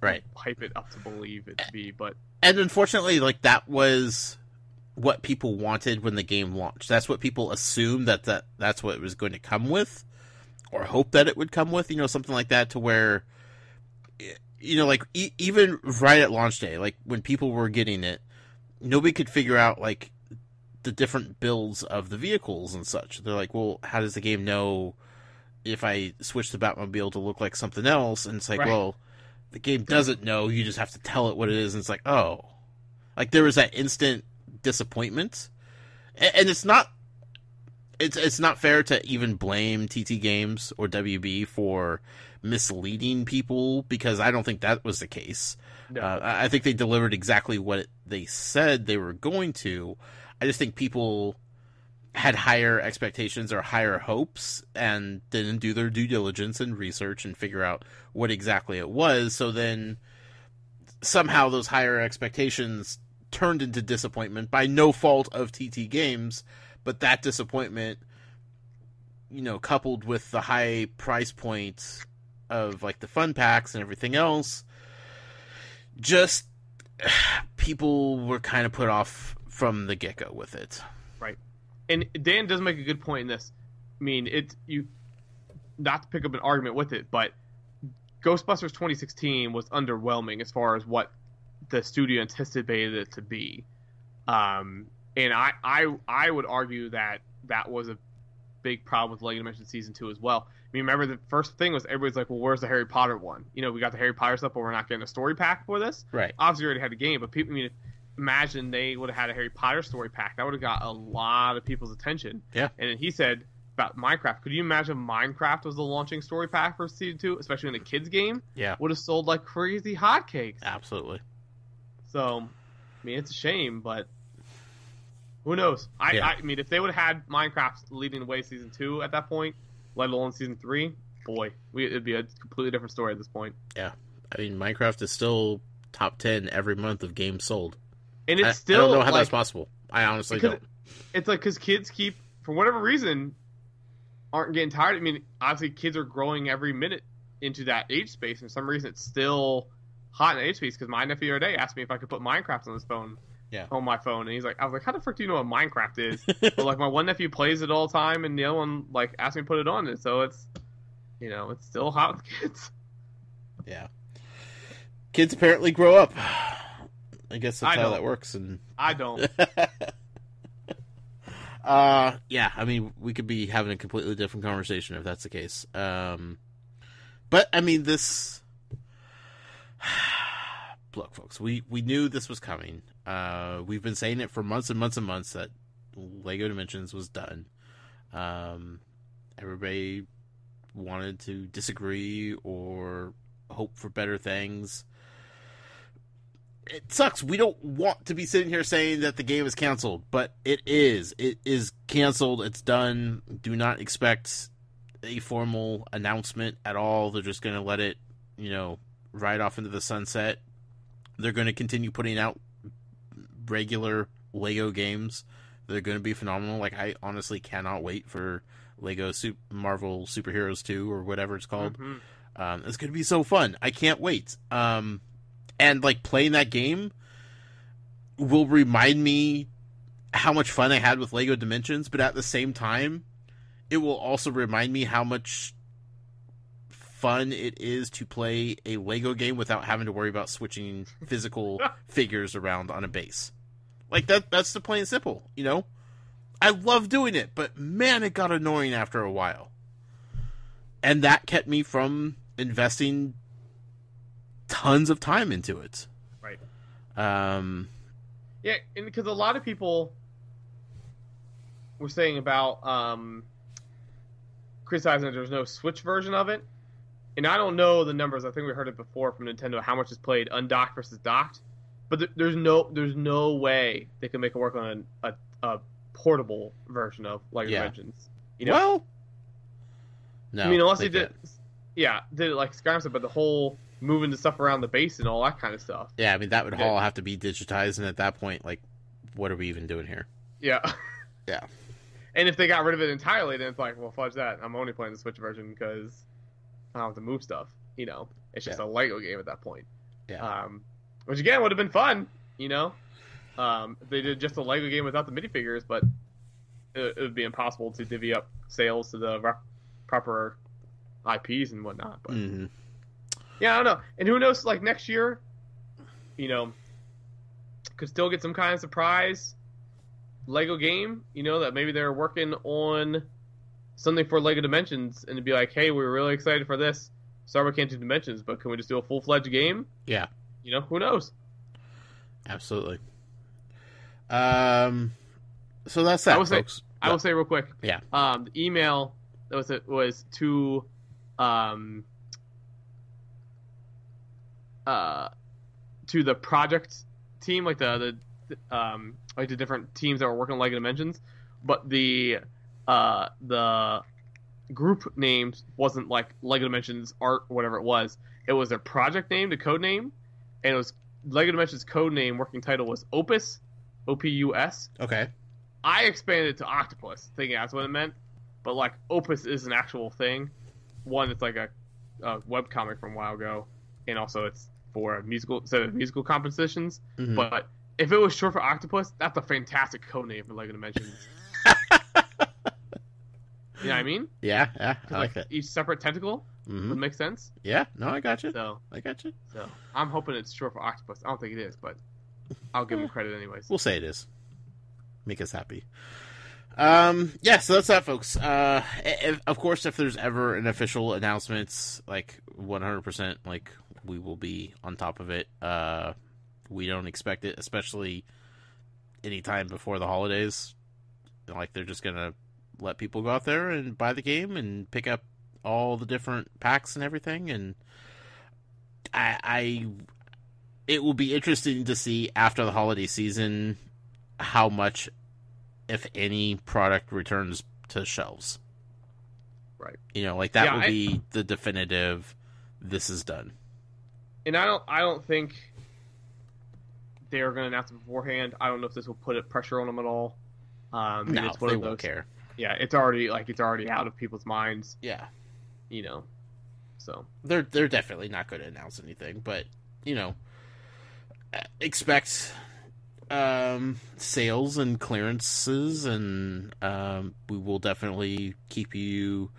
Right. hype it up to believe it to be. But and unfortunately like that was what people wanted when the game launched that's what people assumed that, that that's what it was going to come with or hope that it would come with you know something like that to where you know like e- even right at launch day like when people were getting it nobody could figure out like the different builds of the vehicles and such. They're like well how does the game know if i switch the batmobile to look like something else? And it's like Right. well the game doesn't know. You just have to tell it what it is. And it's like oh. Like there was that instant disappointment. A- and it's not it's it's not fair to even blame TT Games or WB for misleading people because I don't think that was the case. no, Uh, I I think they delivered exactly what they said they were going to. I just think people had higher expectations or higher hopes and didn't do their due diligence and research and figure out what exactly it was. So then somehow those higher expectations turned into disappointment by no fault of TT Games, but that disappointment, you know, coupled with the high price points of like the fun packs and everything else, just people were kind of put off from the get go with it. Right. And Dan does make a good point in this. I mean, it's you not to pick up an argument with it, but Ghostbusters 2016 was underwhelming as far as what the studio anticipated it to be. Um, and I, I I would argue that that was a big problem with Lego Dimensions season two as well. I mean, remember the first thing was everybody's like, "Well, where's the Harry Potter one?" You know, we got the Harry Potter stuff, but we're not getting a story pack for this. Right. Obviously, we already had the game, but people I mean, imagine they would have had a Harry Potter story pack. That would have got a lot of people's attention. Yeah. And then he said about Minecraft. Could you imagine Minecraft was the launching story pack for season two, especially in a kids game? Yeah. Would have sold like crazy hotcakes. Absolutely. So, I mean, it's a shame, but who knows? I, Yeah. I, mean, if they would have had Minecraft leading the way season two at that point, let alone season three, boy, we, it'd be a completely different story at this point. Yeah, I mean, Minecraft is still top ten every month of games sold. And it's I, still I don't know how like, that's possible. I honestly don't. it's like because kids keep for whatever reason aren't getting tired. I mean, obviously, kids are growing every minute into that age space, and for some reason, it's still hot in the age space. Because my nephew the other day asked me if I could put Minecraft on his phone. Yeah. On my phone, and he's like, I was like, how the frick do you know what Minecraft is? but like, my one nephew plays it all the time, and the other one like asked me to put it on, and so it's, you know, it's still hot with kids. Yeah. Kids apparently grow up. I guess that's I how that works. And I don't. uh, yeah. I mean, we could be having a completely different conversation if that's the case. Um, but I mean, this. Look, folks, we we knew this was coming. Uh, we've been saying it for months and months and months that Lego Dimensions was done. Um, everybody wanted to disagree or hope for better things. It sucks. We don't want to be sitting here saying that the game is canceled, but it is. It is canceled. It's done. Do not expect a formal announcement at all. They're just going to let it, you know, ride off into the sunset. They're going to continue putting out regular Lego games. They're going to be phenomenal. Like I honestly cannot wait for Lego Super Marvel Superheroes 2 or whatever it's called. Mhm. Um, it's gonna be so fun. I can't wait. Um, and like playing that game will remind me how much fun I had with Lego Dimensions, but at the same time, it will also remind me how much fun it is to play a Lego game without having to worry about switching physical figures around on a base. Like that that's the plain and simple, you know? I love doing it, but man, it got annoying after a while. And that kept me from investing tons of time into it. Right. Um Yeah, and because a lot of people were saying about um, criticizing that there's no Switch version of it, and I don't know the numbers. I think we heard it before from Nintendo how much is played undocked versus docked, but th- there's no there's no way they can make it work on a, a, a portable version of Lego Yeah. Dimensions. You know, well No. I mean, unless they they did, can't. yeah, did it like Skyrim said, but the whole moving the stuff around the base and all that kind of stuff. Yeah, I mean that would Yeah. all have to be digitized and at that point like what are we even doing here? Yeah. Yeah. And if they got rid of it entirely, then it's like, well, fudge that. I'm only playing the Switch version because I don't have to move stuff. You know, it's just a Lego game at that point. Yeah. Um, which again would have been fun. You know, um, if they did just a Lego game without the minifigures, but it, it would be impossible to divvy up sales to the rep- proper IPs and whatnot. But Mhm. yeah, I don't know. And who knows? Like next year, you know, could still get some kind of surprise Lego game. You know that maybe they're working on something for Lego Dimensions, and to be like, hey, we're really excited for this. Sorry, we can't do Dimensions, but can we just do a full fledged game? Yeah. You know, who knows? Absolutely. Um so that's that I say- folks. I will say real quick. Yeah. Um, the email that was it was to um uh to the project team, like the the um like the different teams that were working on Lego Dimensions, but the uh the group names wasn't like Lego Dimensions art or whatever it was. It was their project name, the code name, and it was Lego Dimensions code name working title was Opus, O P U S. Okay. I expanded it to octopus, thinking that's what it meant. But like opus is an actual thing. One, it's like a, a web comic from a while ago, and also it's for a musical set of musical compositions. Mhm. But if it was short for octopus, that's a fantastic code name for Lego Dimensions. You know what I mean? yeah, yeah, I 'Cause, like that. Each separate tentacle. mm-hmm. Would make sense. Yeah, no, I got you. So, I got you. so I'm hoping it's short for octopus. I don't think it is, but I'll give him credit anyways. We'll say it is. Make us happy. Um, yeah, so that's that, folks. Uh, if, of course, if there's ever an official announcement, like 100%, like we will be on top of it. Uh, we don't expect it, especially anytime before the holidays. Like they're just gonna let people go out there and buy the game and pick up all the different packs and everything. And I, I it will be interesting to see after the holiday season how much, if any, product returns to shelves. Right. You know, like that Yeah, will I- be the definitive. This is done. and I don't I don't think they're going to announce it beforehand. I don't know if this will put a pressure on them at all. Um, No, they won't those- care. Yeah, it's already like it's already out of people's minds, Yeah, you know. So they're they're definitely not going to announce anything, but you know, uh, expect um, sales and clearances, and um, we will definitely keep you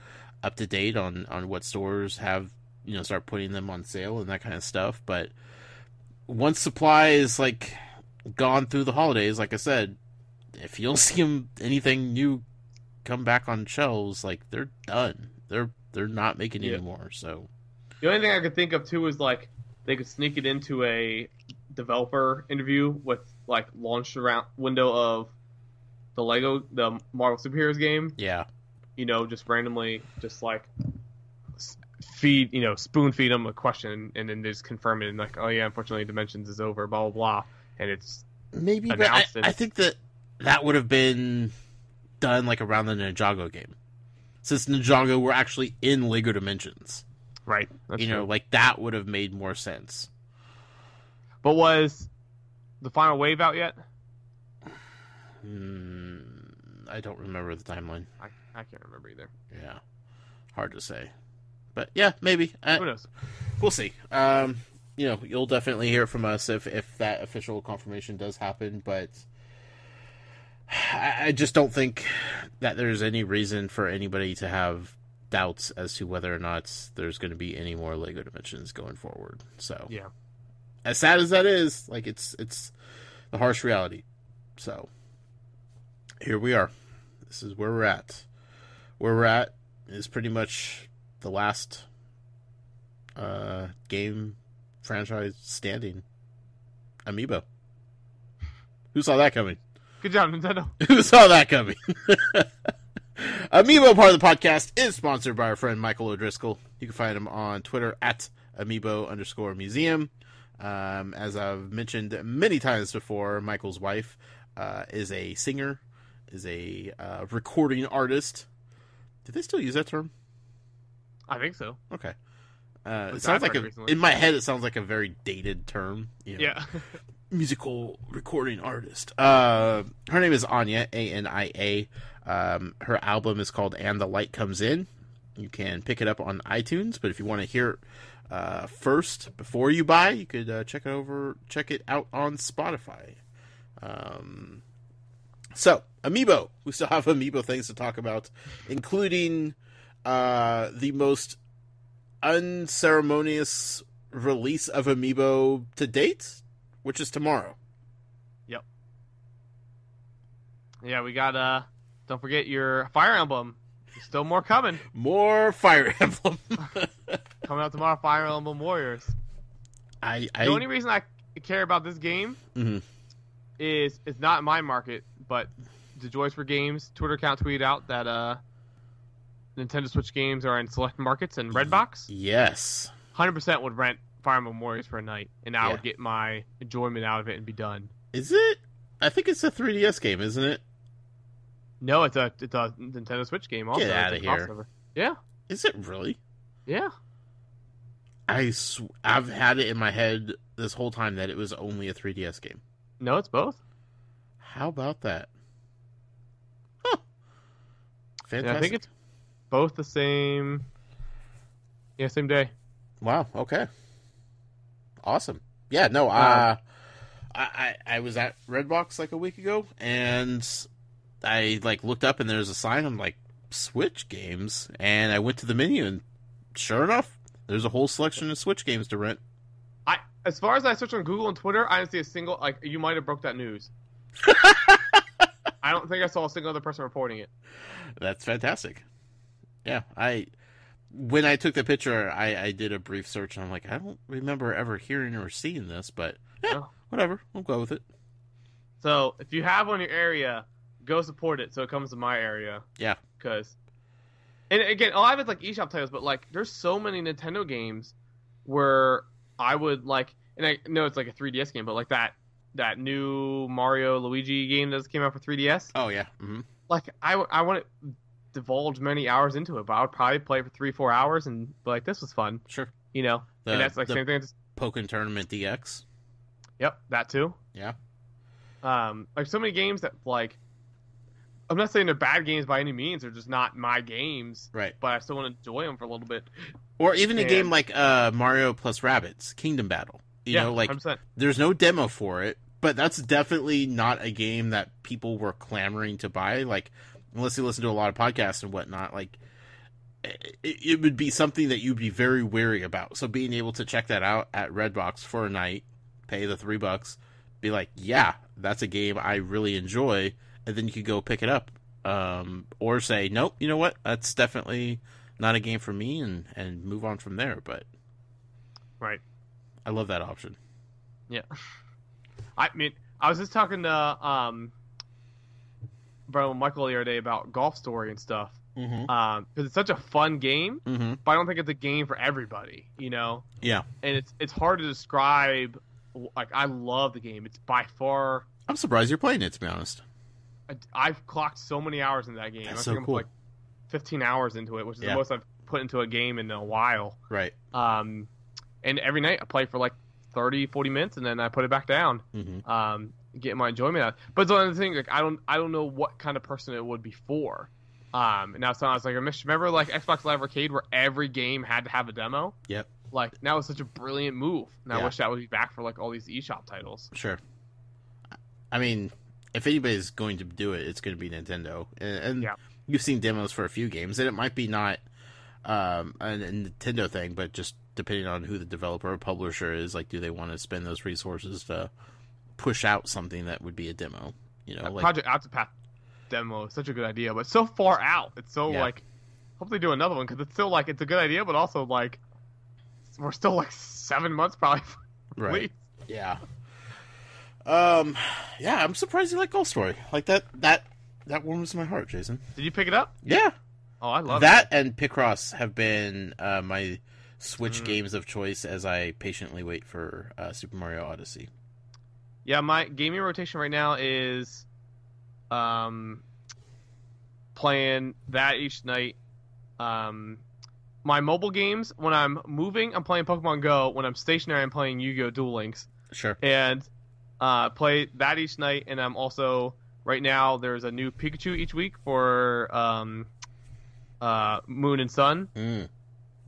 up to date on on what stores have you know start putting them on sale and that kind of stuff. But once supply is like gone through the holidays, like I said, if you don't see 'em- anything new come back on shelves, like they're done. They're they're not making Yeah. anymore. So the only thing I could think of too is like they could sneak it into a developer interview with like launch around window of the Lego the Marvel superheroes game. yeah, You know, just randomly, just like feed you know spoon feed them a question and then they just confirm it and like oh yeah unfortunately dimensions is over blah blah blah and it's maybe. But I. I think that that would have been done like around the Ninjago game, since Ninjago were actually in Lego Dimensions. right that's you know, like that would have made more sense. but was the final wave out yet Hmm, I don't remember the timeline. I, I can't remember either Yeah, hard to say. But yeah, maybe. Uh, who knows we'll see. Um, you know, you'll definitely hear from us if if that official confirmation does happen. But I, just don't think that there's any reason for anybody to have doubts as to whether or not there's going to be any more Lego Dimensions going forward. So yeah as sad as that is, like it's it's the harsh reality. So here we are. This is where we're at. Where we're at is pretty much the last uh game franchise standing. Amiibo. Who saw that coming? Good job Nintendo Who saw that coming? Amiibo part of the podcast is sponsored by our friend Michael O'Driscoll. You can find him on Twitter at Amiibo underscore museum. Um, as I've mentioned many times before, Michael's wife uh, is a singer, is a uh, recording artist. Do they still use that term? I think so Okay. Uh, it sounds I've like a, recently. in my head. It sounds like a very dated term. you know yeah musical recording artist. Uh, her name is Anya, A N I A. Um, her album is called And the Light Comes In. You can pick it up on iTunes, but if you want to hear it uh, first before you buy, you could uh, check it over, check it out on Spotify. Um, so Amiibo, we still have Amiibo things to talk about, including uh, the most unceremonious release of Amiibo to date, which is tomorrow. Yep. Yeah we got uh don't forget your Fire Emblem There's still more coming More Fire Emblem. coming out tomorrow Fire Emblem Warriors I, I the only reason I care about this game Mhm. is it's not in my market, but the Toys for Games Twitter account tweeted out that uh, Nintendo Switch games are in select markets and Redbox. yes, Hundred percent would rent Fire Emblem Warriors for a night, and I Yeah. would get my enjoyment out of it and be done. is it? I think it's a 3DS game, isn't it? No, it's a it's a Nintendo Switch game. Also, Get It's outta a here. crossover. Yeah, Is it really? yeah. I sw- I've had it in my head this whole time that it was only a 3DS game. No, it's both. How about that? Huh. Fantastic. Yeah, I think it's both the same. Yeah, same day. Wow. Okay. Awesome. Yeah. No. Um, Uh, I, I I was at Redbox like a week ago, and I like looked up and there's a sign. I'm like Switch games, and I went to the menu, and sure enough, there's a whole selection of Switch games to rent. I as far as I search on Google and Twitter, I didn't see a single like you might have broke that news. I don't think I saw a single other person reporting it. That's fantastic. Yeah, I when I took the picture, I, I did a brief search and I'm like, I don't remember ever hearing or seeing this, but yeah, whatever. We'll go with it. So if you have one in your area, go support it so it comes to my area. Yeah. Because, and again, a lot of it's like eShop titles, but like there's so many Nintendo games where I would like, and I know it's like a 3DS game, but like that that new Mario Luigi game that came out for 3DS. Oh yeah. hmm Like I I want to divulge many hours into it, but I would probably play for three four hours and be like this was fun, Sure. you know. The, and that's like the same thing. As, Pokken Tournament DX. yep, that too. Yeah. um like so many games that like i'm not saying they're bad games by any means they're just not my games Right. but i still want to enjoy them for a little bit Or even a game like uh, Mario plus Rabbids Kingdom Battle. You yeah know, like 100%. there's no demo for it, but that's definitely not a game that people were clamoring to buy. Like, unless you listen to a lot of podcasts and whatnot, like it, it would be something that you'd be very wary about. So being able to check that out at Redbox for a night, pay the three bucks, be like, yeah, that's a game I really enjoy, and then you could go pick it up, um, or say, nope, you know what, that's definitely not a game for me, and and move on from there. But right I love that option. Yeah, I mean i was just talking to um bro michael the other day about golf story and stuff Mm-hmm. um because it's such a fun game Mm-hmm. but i don't think it's a game for everybody you know Yeah. and it's it's hard to describe like i love the game it's by far I'm surprised you're playing it, to be honest. I- I've clocked so many hours in that game. That's I so think I'm cool. like 15 hours into it, which is Yeah. the most I've put into a game in a while. Right. Um, and every night I play for like 30, 40 minutes, and then I put it back down, Mm-hmm. um, get my enjoyment out. But the other thing, like I don't, I don't know what kind of person it would be for. Um, and now so I was like, remember like Xbox Live Arcade where every game had to have a demo? Yep. Like that was such a brilliant move, and I wish that would be back for like all these eShop titles. Sure. I mean, if anybody's going to do it, it's going to be Nintendo, and, and Yeah. you've seen demos for a few games, and it might be not um, a, a Nintendo thing, but just depending on who the developer or publisher is, like, do they want to spend those resources to push out something that would be a demo? You know, like Project Octopath demo is such a good idea, but so far out. It's so Yeah. like, hopefully do another one because it's still like it's a good idea, but also like we're still like seven months probably. right? Yeah. Um, yeah, I'm surprised you like Golf Story. Like that, that, that warms my heart, Jason. Did you pick it up? Yeah, Oh, I love it. that and Picross have been uh, my Switch Mm. games of choice as I patiently wait for uh, Super Mario Odyssey. Yeah, my gaming rotation right now is, um, playing that each night. Um, my mobile games when I'm moving, I'm playing Pokemon Go. When I'm stationary, I'm playing Yu-Gi-Oh! Duel Links. Sure. and uh, play that each night. And I'm also right now there's a new Pikachu each week for um, uh, Moon and Sun, Mm.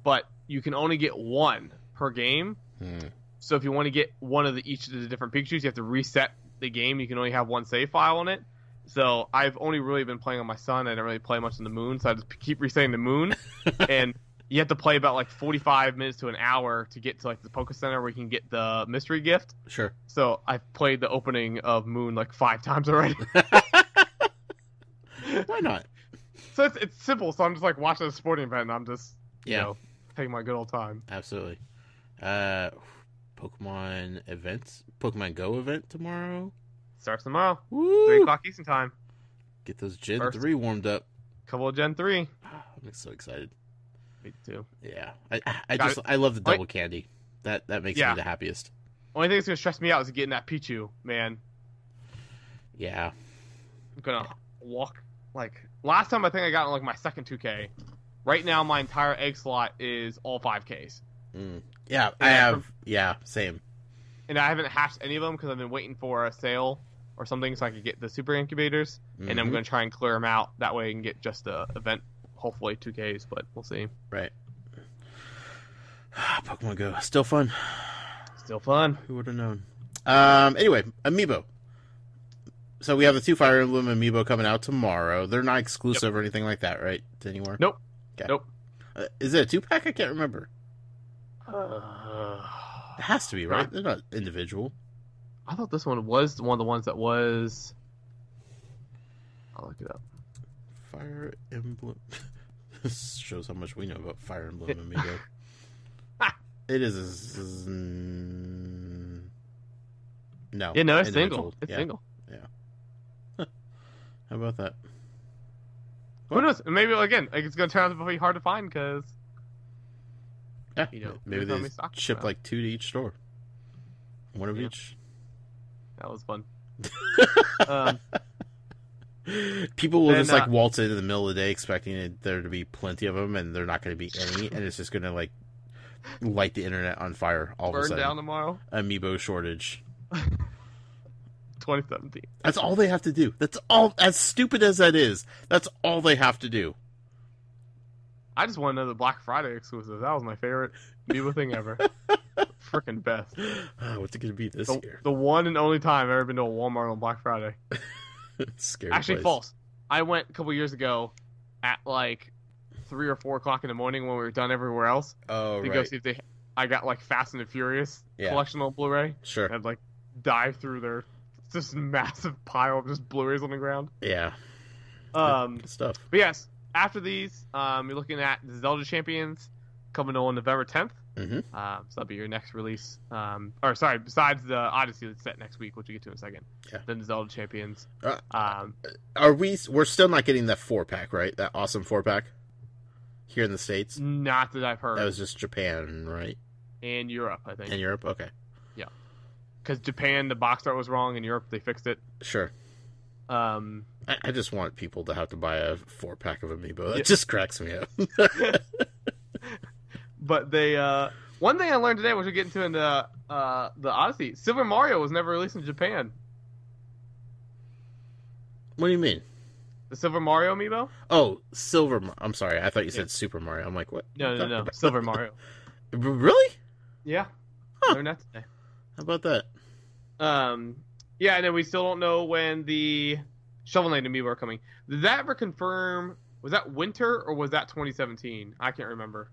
but you can only get one per game. Mm. So if you want to get one of the each of the different Pikachu's, you have to reset the game. You can only have one save file on it. So I've only really been playing on my Sun. I don't really play much on the Moon, so I just keep resetting the Moon, and you have to play about like 45 minutes to an hour to get to like the Poke Center where you can get the mystery gift. Sure. So I've played the opening of Moon like five times already. Why not? so it's, it's simple. So I'm just like watching a sporting event and I'm just you Yeah. know taking my good old time. Absolutely. Uh, Pokemon events, Pokemon Go event tomorrow. Starts tomorrow, three o'clock Eastern time. Get those Gen First. three warmed up. Couple of Gen three. I'm so excited. Me too. Yeah, I, I Got just I love the Wait. double candy. That that makes Yeah. me the happiest. Only thing that's gonna stress me out is getting that Pichu. Man, Yeah. I'm gonna walk like last time. I think I got like my second 2K. Right now, my entire egg slot is all 5Ks, Mm. Yeah, I have. Yeah, same. and I haven't hatched any of them because I've been waiting for a sale or something so I could get the super incubators. and I'm Mhm. going to try and clear them out. That way I can get just the event, hopefully 2Ks, but we'll see. Right. Pokemon Go, still fun. Still fun. Who would have known? Um. Anyway, Amiibo. So we have the two Fire Emblem Amiibo coming out tomorrow. They're not exclusive or anything like that, right? To anywhere? Nope. Okay. Nope. Uh, is it a two pack? I can't remember. Uh, It has to be right. They're not individual. I thought this one was one of the ones that was. I'll look it up. Fire Emblem. this shows how much we know about Fire Emblem Amiibo. it is. mm, no. Yeah, no, it's single. It's yeah. single. Yeah. how about that? Who knows? Maybe again, like it's gonna turn out to be hard to find because. You know, maybe they ship like two to each store. One of Yeah. each. that was fun. um, People will just like uh, waltz in in the middle of the day expecting it, there to be plenty of them, and they're not going to be any, and it's just going to like light the internet on fire all of a burn sudden. down tomorrow. Amiibo shortage. 2017. That's all they have to do. That's all. As stupid as that is, that's all they have to do. I just want to know the Black Friday exclusive. That was my favorite Amiibo thing ever. Freaking best. Ah, what's it going to be this The, year? the one and only time I've ever been to a Walmart on Black Friday. Scary. Actually, place. false. I went a couple years ago at like three or four o'clock in the morning when we were done everywhere else Oh to right. go see if they. I got like Fast and the Furious Yeah. collection on Blu-ray. Sure. I'd like dive through their this massive pile of just Blu-rays on the ground. Yeah. Um, Good stuff. but yes, after these, um, you're looking at the Zelda Champions coming on November 10th. Mhm. Um, so that'll be your next release. Um, or sorry, besides the Odyssey that's set next week, which we'll get to in a second. Yeah. Then the Zelda Champions. Uh, Um, Are we? We're still not getting that four pack, right? That awesome four pack here in the states. not that I've heard. That was just Japan, right? and Europe, I think. And Europe. Okay. Yeah, because Japan, the box art was wrong. In Europe, they fixed it. Sure. Um, I, I just want people to have to buy a four pack of Amiibo. That Yeah. just cracks me up. but they. Uh, one thing I learned today, which we'll get into in the uh, the Odyssey, Silver Mario was never released in Japan. what do you mean? The Silver Mario amiibo? Oh, Silver. I'm sorry. I thought you said Yeah. Super Mario. I'm like, what? No, no, no. Silver Mario. Really? Yeah. Huh. Learned that today. How about that? Um, yeah, and then we still don't know when the Shovel Knight amiibo are coming. Did that ever confirm? Was that winter or was that 2017? I can't remember.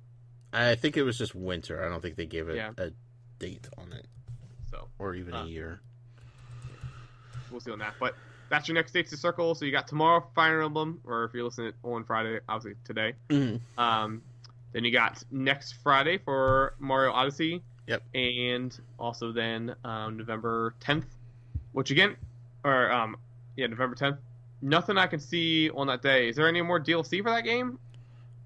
I think it was just winter. I don't think they gave it Yeah. a date on it, So or even Uh. a year. we'll see on that. But that's your next dates to circle. So you got tomorrow Fire Emblem, or if you're listening on Friday, obviously today. Mhm. Um, then you got next Friday for Mario Odyssey. Yep. And also then um, November 10th, which again, or um, yeah, November 10th. Nothing I can see on that day. Is there any more DLC for that game?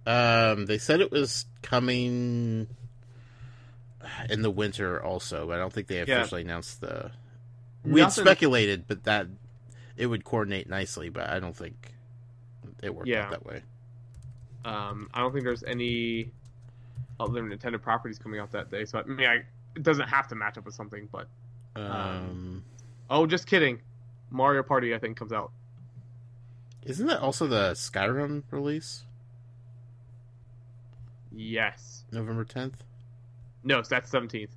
Um, they said it was coming in the winter also, but I don't think they Yeah. officially announced the. We had Nothing- speculated, but that it would coordinate nicely, but I don't think it worked Yeah. out that way. Um, I don't think there's any other Nintendo properties coming out that day. So I mean, I, it doesn't have to match up with something. But Um, oh, just kidding. Mario Party I think comes out. isn't that also the Skyrim release, Yes. November tenth, No, so that's 17th.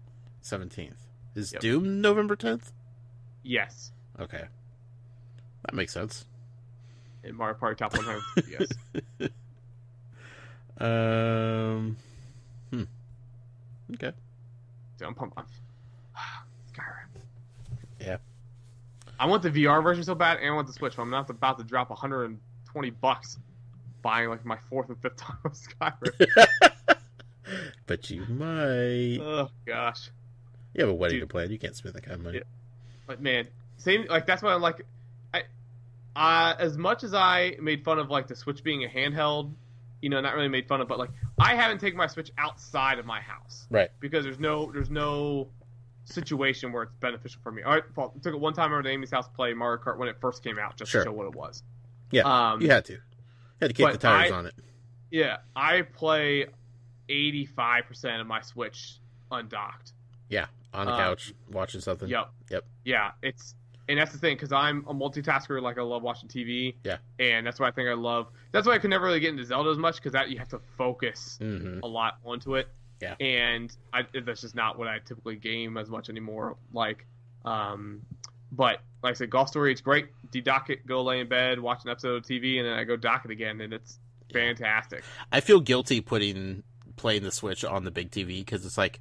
seventeenth? Is Yep. Doom November tenth? Yes. Okay, that makes sense. In Mario Party Top 100. yes. Um, hmm. Okay. Dude, I'm pumped. Skyrim. Yeah. I want the VR version so bad, and I want the Switch. But I'm not about to drop 120 bucks buying like my fourth and fifth time of Skyrim. but you might. oh gosh. You have a wedding Dude. to plan. You can't spend that kind of money. Yeah. But man, same like that's why I'm like, I, uh, as much as I made fun of like the Switch being a handheld, you know, not really made fun of, but like I haven't taken my Switch outside of my house Right. because there's no there's no situation where it's beneficial for me. Well, took it one time over to Amy's house to play Mario Kart when it first came out, just Sure. to show what it was. Yeah, Um, You had to. You had to keep the tires I- on it. yeah, I play 85% of my Switch undocked. Yeah, on the uh, couch watching something. Yep. Yep. Yeah, it's and that's the thing because I'm a multitasker. Like I love watching TV. Yeah. And that's why I think I love. That's why I could never really get into Zelda as much because that you have to focus hmm a lot onto it. Yeah. And I, that's just not what I typically game as much anymore. Like, um, but like I said, golf story, it's great. Dedock it, go lay in bed, watch an episode of TV, and then I go dock it again, and it's fantastic. I feel guilty putting playing the Switch on the big TV because it's like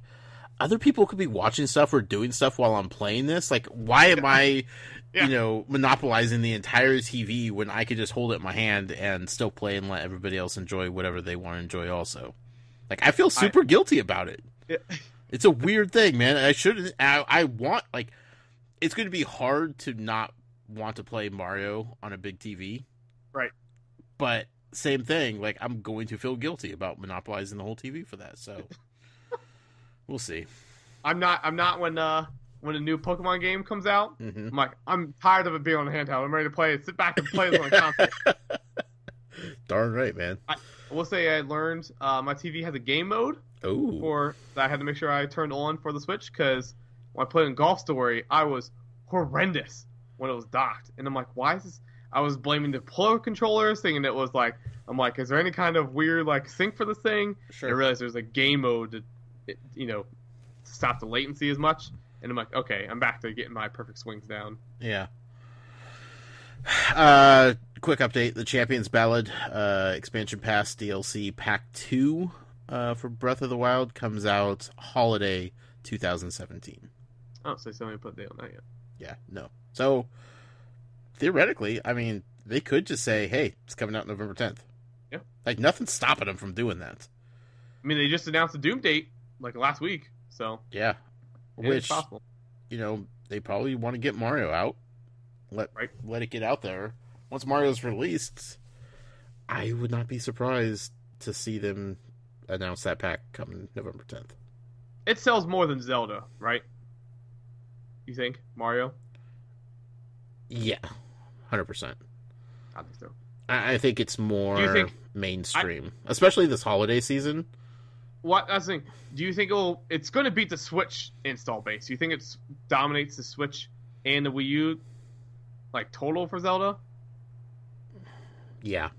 other people could be watching stuff or doing stuff while I'm playing this. Like, why am I, Yeah. you know, monopolizing the entire TV when I could just hold it in my hand and still play and let everybody else enjoy whatever they want to enjoy? Also, like, I feel super guilty about it. Yeah. It's a weird thing, man. I should. I, I want like, it's going to be hard to not want to play Mario on a big TV, Right. But same thing. Like, I'm going to feel guilty about monopolizing the whole TV for that. So, we'll see. I'm not. I'm not when uh when a new Pokemon game comes out. hmm I'm like, I'm tired of it being on a handheld. I'm ready to play it. Sit back and play it on a console. Darn right, man. I will say I learned uh, my TV has a game mode Oh, for that I had to make sure I turned on for the Switch because when I played in Golf Story, I was horrendous when it was docked, and I'm like, why is this? I was blaming the Pro controllers, thinking it was like, I'm like, is there any kind of weird like sync for this thing? Sure. I realized there's a game mode to, it- you know, stop the latency as much, and I'm like, okay, I'm back to getting my perfect swings down. Yeah. Uh, quick update: the Champions Ballad uh, expansion pass DLC Pack Two uh, for Breath of the Wild comes out holiday 2017. Oh, so somebody put a date on that yet? Yeah, no. So theoretically, I mean, they could just say, "Hey, it's coming out November 10th." Yeah. Like nothing's stopping them from doing that. I mean, they just announced the Doom date like last week, so Yeah. yeah, Which you know they probably want to get Mario out, let Right. let it get out there. Once Mario's released, I would not be surprised to see them announce that pack coming November tenth. It sells more than Zelda, right? You think Mario? Yeah, hundred percent. I think so. I, I think it's more Do you think- mainstream, especially this holiday season. What that's the thing. Do you think it'll? It's going to beat the Switch install base. Do you think it dominates the Switch and the Wii U, like total for Zelda? Yeah,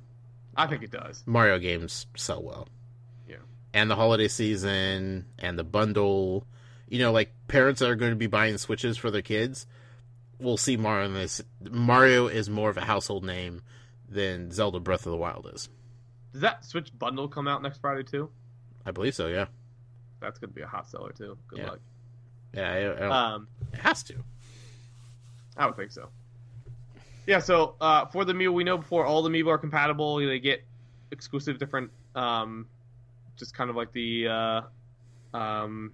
I think it does. Mario games sell well. Yeah. and the holiday season and the bundle. You know, like parents that are going to be buying Switches for their kids will see Mario in this. Mario is more of a household name than Zelda Breath of the Wild is. Does that Switch bundle come out next Friday too? I believe so. Yeah, That's going to be a hot seller too. Good Yeah. luck. yeah, I, I Um, it has to. I would think so. Yeah, so uh, for the Amiibo, we know before all the Amiibo are compatible. They get exclusive different, um, just kind of like the uh, um,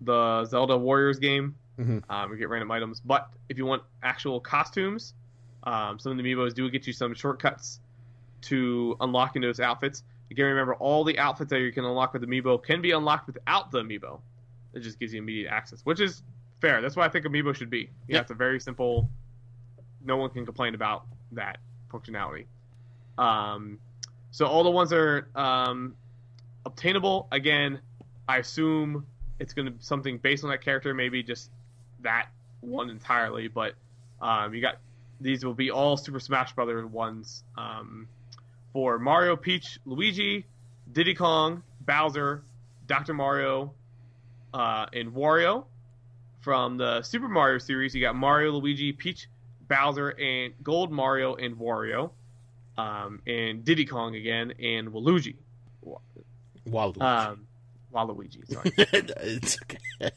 the Zelda Warriors game. Mhm. Um, we get random items, but if you want actual costumes, um, some of the Amiibos do get you some shortcuts to unlocking those outfits. Again, remember all the outfits that you can unlock with the Amiibo can be unlocked without the Amiibo. It just gives you immediate access, which is fair. That's what I think Amiibo should be. Yeah, Yep. it's a very simple. No one can complain about that functionality. Um, so all the ones that are um, obtainable. Again, I assume it's going to be something based on that character, maybe just that one entirely. But um, you got these will be all Super Smash Brothers ones um, for Mario, Peach, Luigi, Diddy Kong, Bowser, Dr. Mario, uh, and Wario. From the Super Mario series, you got Mario, Luigi, Peach, Bowser, and Gold Mario and Wario, um, and Diddy Kong again, and Waluigi. Waluigi. Um, Waluigi, sorry. it's okay.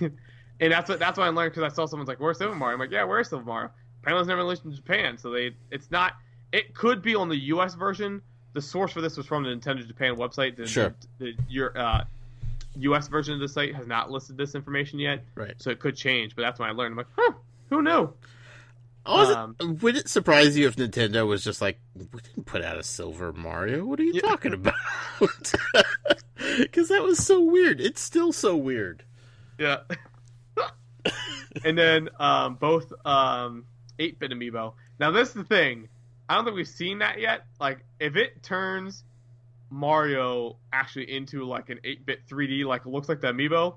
and that's what that's what I learned because I saw someone's like, "Where's Super Mario?" I'm like, "Yeah, where's Super Mario?" Apparently, it's never released in Japan, so they it's not. It could be on the U.S. version. The source for this was from the Nintendo Japan website. The, Sure. The, your uh, U.S. version of the site has not listed this information yet, right. so it could change. But that's when I learned. I'm like, huh, who knew? Was it- Um, would it surprise you if Nintendo was just like, we didn't put out a silver Mario? What are you Yeah. talking about? Because that was so weird. It's still so weird. Yeah. and then um, both um, 8-bit amiibo. Now this is the thing. I don't think we've seen that yet. Like if it turns Mario actually into like an 8-bit 3D, like it looks like the amiibo,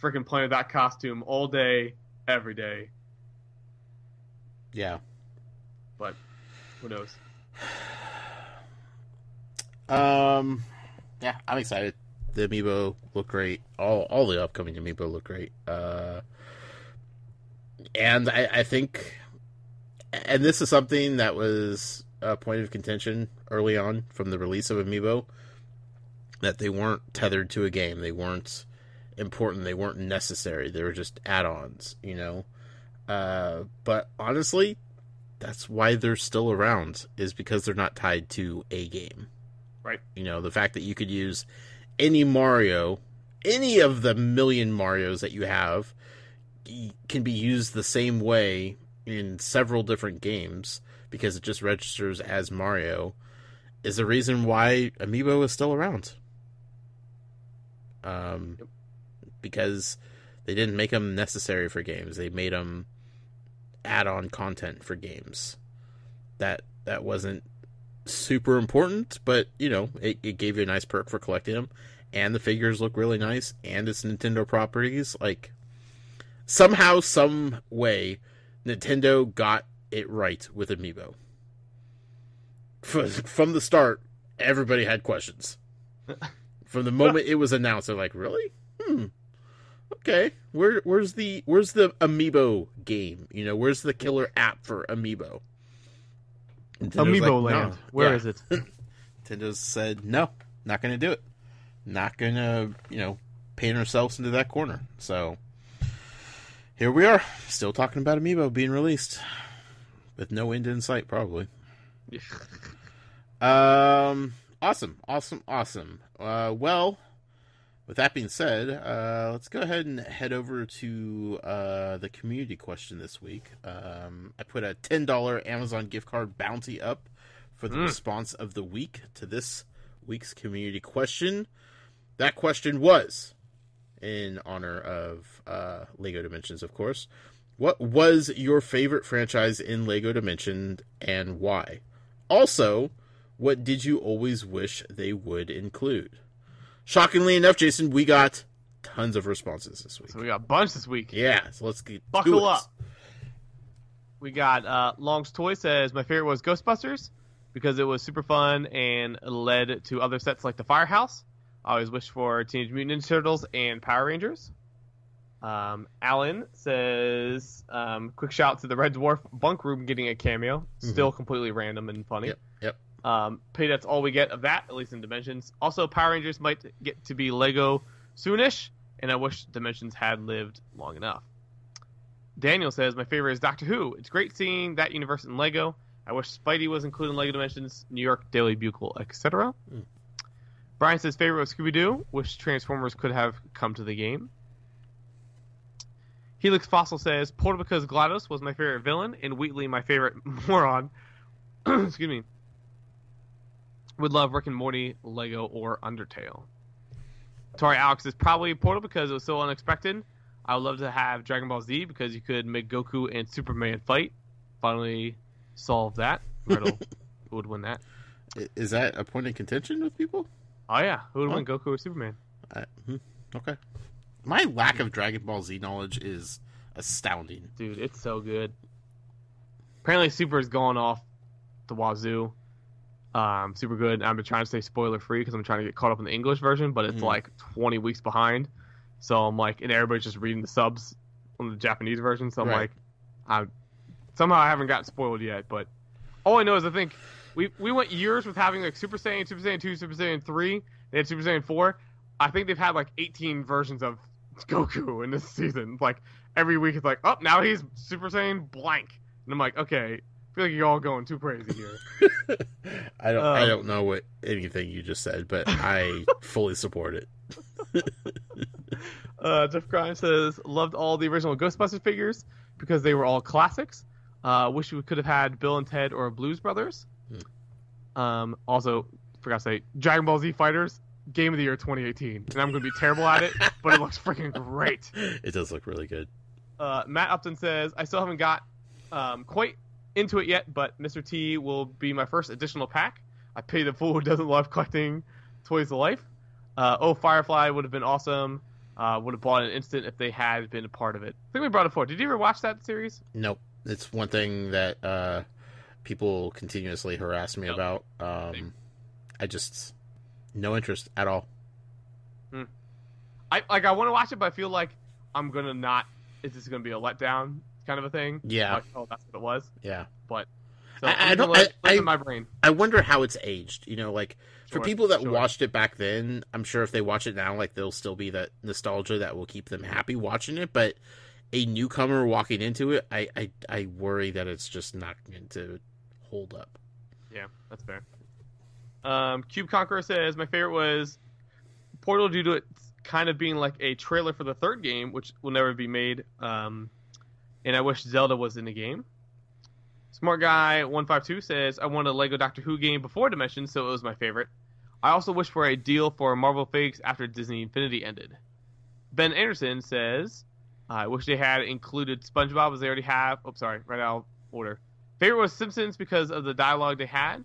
freaking playing with that costume all day, every day. Yeah. But who knows? Um, yeah, I'm excited. The amiibo look great. All all the upcoming amiibo look great. Uh, and I, I think, and this is something that was a point of contention early on from the release of Amiibo that they weren't tethered to a game. They weren't important. They weren't necessary. They were just add-ons, you know. Uh, but honestly, that's why they're still around is because they're not tied to a game. Right. You know, the fact that you could use any Mario, any of the million Marios that you have can be used the same way in several different games because it just registers as Mario is the reason why Amiibo is still around. Um, because they didn't make them necessary for games. They made them add-on content for games. That that wasn't super important, but you know, it, it gave you a nice perk for collecting them. And the figures look really nice, and it's Nintendo properties. Like somehow, some way, Nintendo got it right with Amiibo. From the start, everybody had questions. From the moment it was announced, they're like, "Really? Hmm. Okay. Where where's the where's the Amiibo game? You know, where's the killer app for Amiibo?" Nintendo's Amiibo like, Land. No. Where yeah. is it? Nintendo said, "No, not going to do it. Not going to, you know, paint ourselves into that corner." So here we are, still talking about Amiibo being released with no end in sight, probably. um, awesome, awesome, awesome. Uh, well, with that being said, uh, let's go ahead and head over to uh, the community question this week. Um, I put a ten dollar Amazon gift card bounty up for the mm. response of the week to this week's community question. That question was in honor of uh, Lego Dimensions, of course. What was your favorite franchise in Lego Dimension and why? Also, what did you always wish they would include? Shockingly enough, Jason, we got tons of responses this week. So we got a bunch this week. Yeah, so let's get buckle up. We got uh, Long's Toy says my favorite was Ghostbusters because it was super fun and led to other sets like the Firehouse. I always wish for Teenage Mutant Ninja Turtles and Power Rangers. Um, Alan says, um, quick shout to the Red Dwarf bunk room getting a cameo. Mm-hmm. Still mm-hmm. completely random and funny. Yep. Um, pay that's all we get of that, at least in Dimensions. Also, Power Rangers might get to be Lego soonish, and I wish Dimensions had lived long enough. Daniel says, my favorite is Doctor Who. It's great seeing that universe in Lego. I wish Spidey was included in Lego Dimensions, New York Daily Bugle, etc. Mm. Brian says favorite was Scooby Doo. Wish Transformers could have come to the game. Helix Fossil says Portal because GLaDOS was my favorite villain and Wheatley my favorite moron. Excuse me. Would love Rick and Morty, Lego, or Undertale. Tori Alex is probably a Portal because it was so unexpected. I would love to have Dragon Ball Z because you could make Goku and Superman fight. Finally solve that riddle. Who would win that? Is that a point of contention with people? Oh yeah, who would oh. win, Goku or Superman? Uh, okay. My lack of Dragon Ball Z knowledge is astounding, dude. It's so good. Apparently, Super is going off the wazoo. Um, super good. I've been trying to stay spoiler free because I'm trying to get caught up in the English version, but it's mm. like 20 weeks behind. So I'm like, and everybody's just reading the subs on the Japanese version. So I'm right. like, I somehow I haven't gotten spoiled yet. But all I know is I think we we went years with having like Super Saiyan, Super Saiyan two, Super Saiyan three. They had Super Saiyan four. I think they've had like 18 versions of Goku in this season. Like every week, it's like, oh, now he's Super Saiyan blank, and I'm like, okay, feel like you're all going too crazy here. I don't. Um, I don't know what anything you just said, but I fully support it. uh, Jeff Grimes says loved all the original Ghostbusters figures because they were all classics. Uh, wish we could have had Bill and Ted or Blues Brothers. Um, also, forgot to say, Dragon Ball Z Fighters Game of the Year 2018, and I'm going to be terrible at it, but it looks freaking great. It does look really good. Uh, Matt Upton says, I still haven't got um, quite into it yet, but Mr. T will be my first additional pack. I pay the fool who doesn't love collecting toys to life. Uh, oh, Firefly would have been awesome. Uh, would have bought an instant if they had been a part of it. I think we brought it forward. Did you ever watch that series? Nope. It's one thing that uh, people continuously harass me yep. about. Um, I just no interest at all. Hmm. I like. I want to watch it, but I feel like I'm gonna not. Is this gonna be a letdown kind of a thing? Yeah. Like, oh, that's what it was. Yeah. But So I- I don't- gonna let it I- live I- in my brain. I wonder how it's aged. You know, like for people that sure. watched it back then, I'm sure if they watch it now, like there'll still be that nostalgia that will keep them happy watching it. But a newcomer walking into it, I I, I worry that it's just not going to hold up. Yeah, that's fair. Um, Cube Conqueror says my favorite was Portal due to it kind of being like a trailer for the third game, which will never be made. Um, and I wish Zelda was in the game. Smart guy one five two says I wanted a Lego Doctor Who game before Dimensions, so it was my favorite. I also wish for a deal for Marvel figs after Disney Infinity ended. Ben Anderson says I wish they had included SpongeBob as they already have. Oh, sorry, right out of order. Favorite was Simpsons because of the dialogue they had,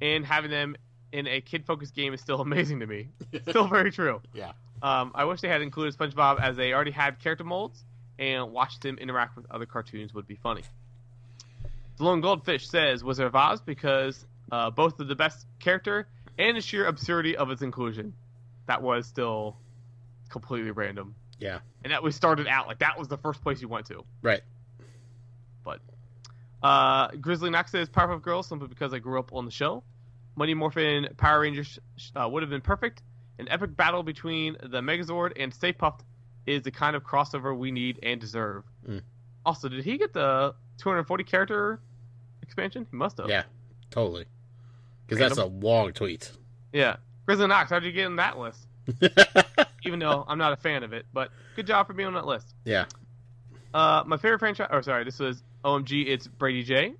and having them in a kid-focused game is still amazing to me. Still very true. Yeah. Um, I wish they had included SpongeBob as they already had character molds, and watch them interact with other cartoons would be funny. The Lone Goldfish says of Oz because uh, both of the best character and the sheer absurdity of its inclusion. That was still completely random. Yeah. And that we started out like that was the first place you went to. Right. But uh, Grizzly Knox says Powerpuff Girls simply because I grew up on the show. Mighty Morphin Power Rangers uh, would have been perfect. An epic battle between the Megazord and Stay Puft is the kind of crossover we need and deserve. Mm. Also, did he get the 240 character expansion? He must have. Yeah. Totally. Because that's a long tweet. Yeah. Grizzly Knox, how'd you get in that list? Even though I'm not a fan of it, but good job for being on that list. yeah. Uh, my favorite franchise. Oh, sorry, this was OMG. It's Brady J.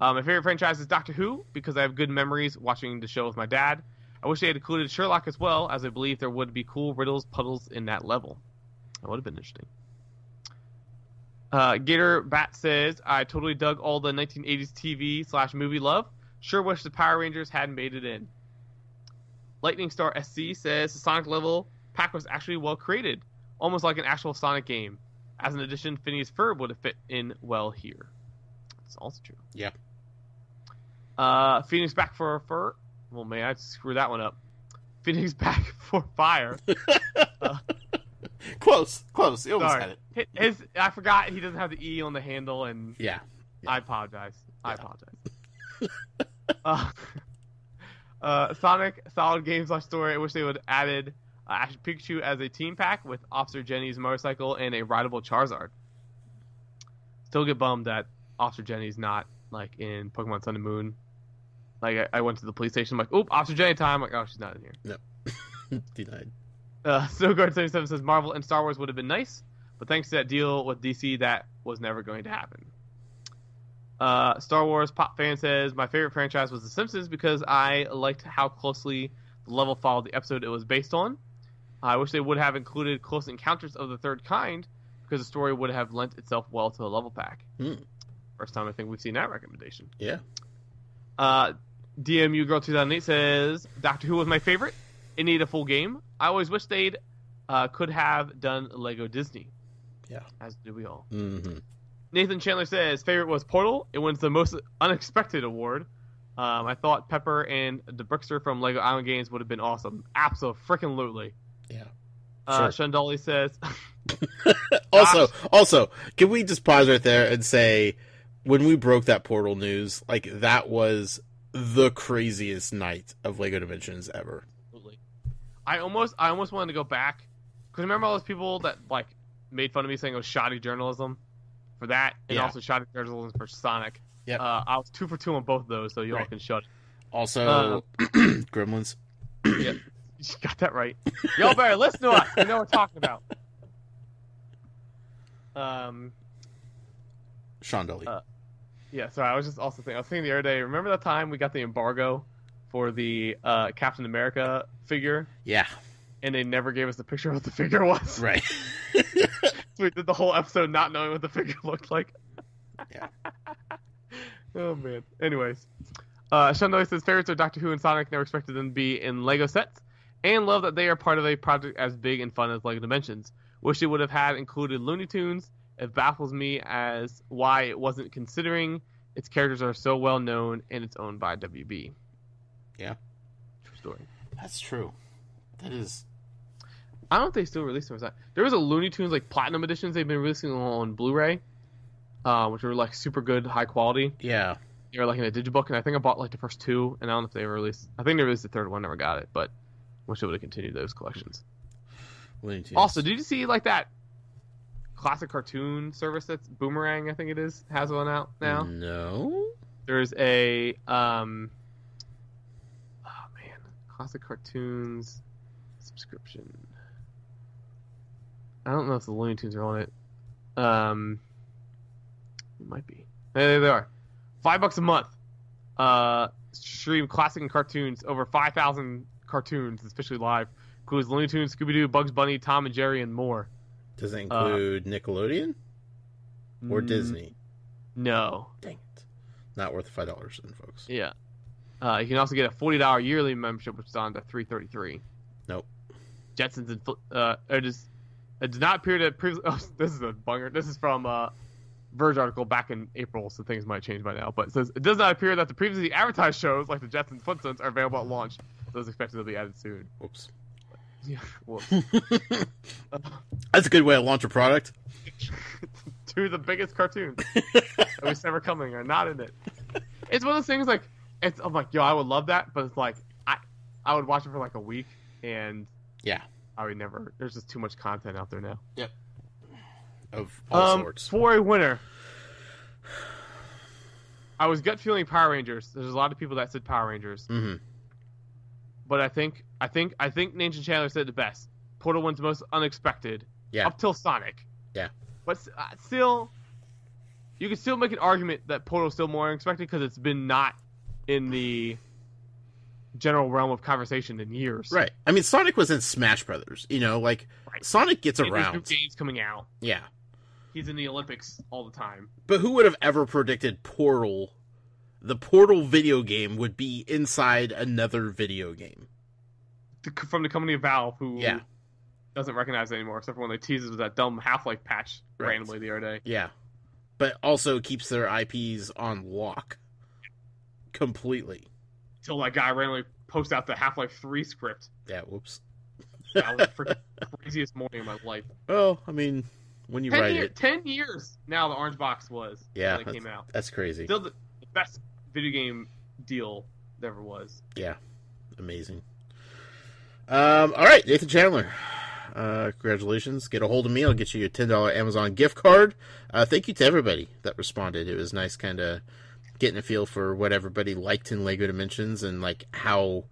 Uh, my favorite franchise is Doctor Who because I have good memories watching the show with my dad. I wish they had included Sherlock as well, as I believe there would be cool riddles, puzzles in that level. That would have been interesting. Uh, Gator Bat says, I totally dug all the 1980s TV slash movie love. Sure wish the Power Rangers hadn't made it in. Lightning Star SC says, the Sonic level pack was actually well created, almost like an actual Sonic game. As an addition, Phineas Ferb would have fit in well here. That's also true. Yeah. Uh, Phoenix back for fur. Well, man, I screwed that one up. Phoenix back for fire. Close. Close. You almost Sorry. had it. His, I forgot he doesn't have the E on the handle, and Yeah. I apologize. I apologize. uh, uh, Sonic solid game slash story. I wish they would added uh, Ash Pikachu as a team pack with Officer Jenny's motorcycle and a rideable Charizard. Still get bummed that Officer Jenny's not like in Pokemon Sun and Moon. Like I, I went to the police station, I'm like, oop, Officer Jenny time. I'm like, oh, she's not in here. Nope. Denied. Uh, Snowguard77 says Marvel and Star Wars would have been nice, but thanks to that deal with DC, that was never going to happen. Uh, Star Wars Pop Fan says My favorite franchise was The Simpsons because I liked how closely the level followed the episode it was based on. I wish they would have included Close Encounters of the Third Kind because the story would have lent itself well to a level pack. Hmm. First time I think we've seen that recommendation. Yeah. Uh, DMU Girl 2008 says Doctor Who was my favorite. It needed a full game. I always wish they'd uh, could have done Lego Disney. Yeah. As do we all. Mm-hmm. Nathan Chandler says favorite was Portal. It wins the most unexpected award. Um, I thought Pepper and the Brickster from Lego Island Games would have been awesome. Absolutely. Yeah. Uh, Sure. Shandali says also, also, can we just pause right there and say, when we broke that portal news, like that was the craziest night of Lego Dimensions ever. I almost I almost wanted to go back because remember all those people that like made fun of me saying it was shoddy journalism for that, and Yeah. also shoddy journalism for Sonic. Yeah, Uh, I was two for two on both of those, so you all Right. can shut. Also, Gremlins. it. You got that right. Y'all better listen to us. We know what we're talking about. Um. Sean Dolly. Uh, Yeah. Sorry. I was just also thinking. I was thinking the other day. Remember that time we got the embargo for the uh, Captain America figure, yeah, and they never gave us the picture of what the figure was. right. So we did the whole episode not knowing what the figure looked like. Yeah. oh man. Anyways, uh, Shundoi says favorites are Doctor Who and Sonic. Never expected them to be in Lego sets, and love that they are part of a project as big and fun as Lego Dimensions. Wish it would have had included Looney Tunes. It baffles me as why it wasn't considering its characters are so well known and it's owned by WB. Yeah. True story. That's true. That is. I don't know if they still release them. or not. There was a Looney Tunes like platinum editions they've been releasing on Blu-ray, uh, which were like super good, high quality. Yeah. they were like in a digibook, and I think I bought like the first two, and I don't know if they ever released. I think they released the third one, never got it, but wish they would have continued those collections. Looney Tunes. Also, did you see like that classic cartoon service that's Boomerang? I think it is has one out now. No. There's a um, man, classic cartoons subscription. I don't know if the Looney Tunes are on it. Um, it might be. There they are. Five bucks a month. Uh, stream classic and cartoons over five thousand cartoons, especially live. Includes Looney Tunes, Scooby Doo, Bugs Bunny, Tom and Jerry, and more. Does it include Nickelodeon or Mm, Disney? No. Dang it. Not worth five dollars then, folks. Yeah. Uh, you can also get a forty dollar yearly membership, which is on to three thirty three. Nope. Jetsons and uh, it is. It does not appear to previously. Oh, this is a bunger. This is from uh, Verge article back in April, so things might change by now. But it says it does not appear that the previously advertised shows like the Jetsons and Flintstones are available at launch. Those expected to be added soon. Whoops. Yeah. Well, That's a good way to launch a product. two of the biggest cartoons that we ever coming are not in it. It's one of those things like it's. I'm like, yo, I would love that, but it's like I, I would watch it for like a week, and Yeah. I would never. There's just too much content out there now. Yep. Of all um, sorts. For a winner, I was gut feeling Power Rangers. There's a lot of people that said Power Rangers, hmm but I think, I think, I think Ninja Chandler said the best. Portal one's most unexpected. Yeah. Up till Sonic. Yeah. But uh, still, you can still make an argument that Portal's still more unexpected because it's been not in the general realm of conversation in years. Right. I mean, Sonic was in Smash Brothers. You know, like Right. Sonic gets And There's new around. games coming out. Yeah. He's in the Olympics all the time. But who would have ever predicted Portal, the Portal video game, would be inside another video game? The- From the company of Valve, who Yeah. doesn't recognize it anymore, except for when they teased us with that dumb Half Life patch Right. randomly the other day. Yeah. But also keeps their IPs on lock. Completely. Until that guy randomly posts out the Half Life 3 script. Yeah, whoops. That was the craziest morning of my life. Well, I mean, when you Ten, write year- it, ten years now the Orange Box was Yeah, when it came out. that's crazy. Still the, the best video game deal there ever was. Yeah, amazing. Um, all right, Nathan Chandler. Uh, congratulations. Get a hold of me. I'll get you a $10 Amazon gift card. Uh, thank you to everybody that responded. It was nice kind of getting a feel for what everybody liked in Lego Dimensions and like how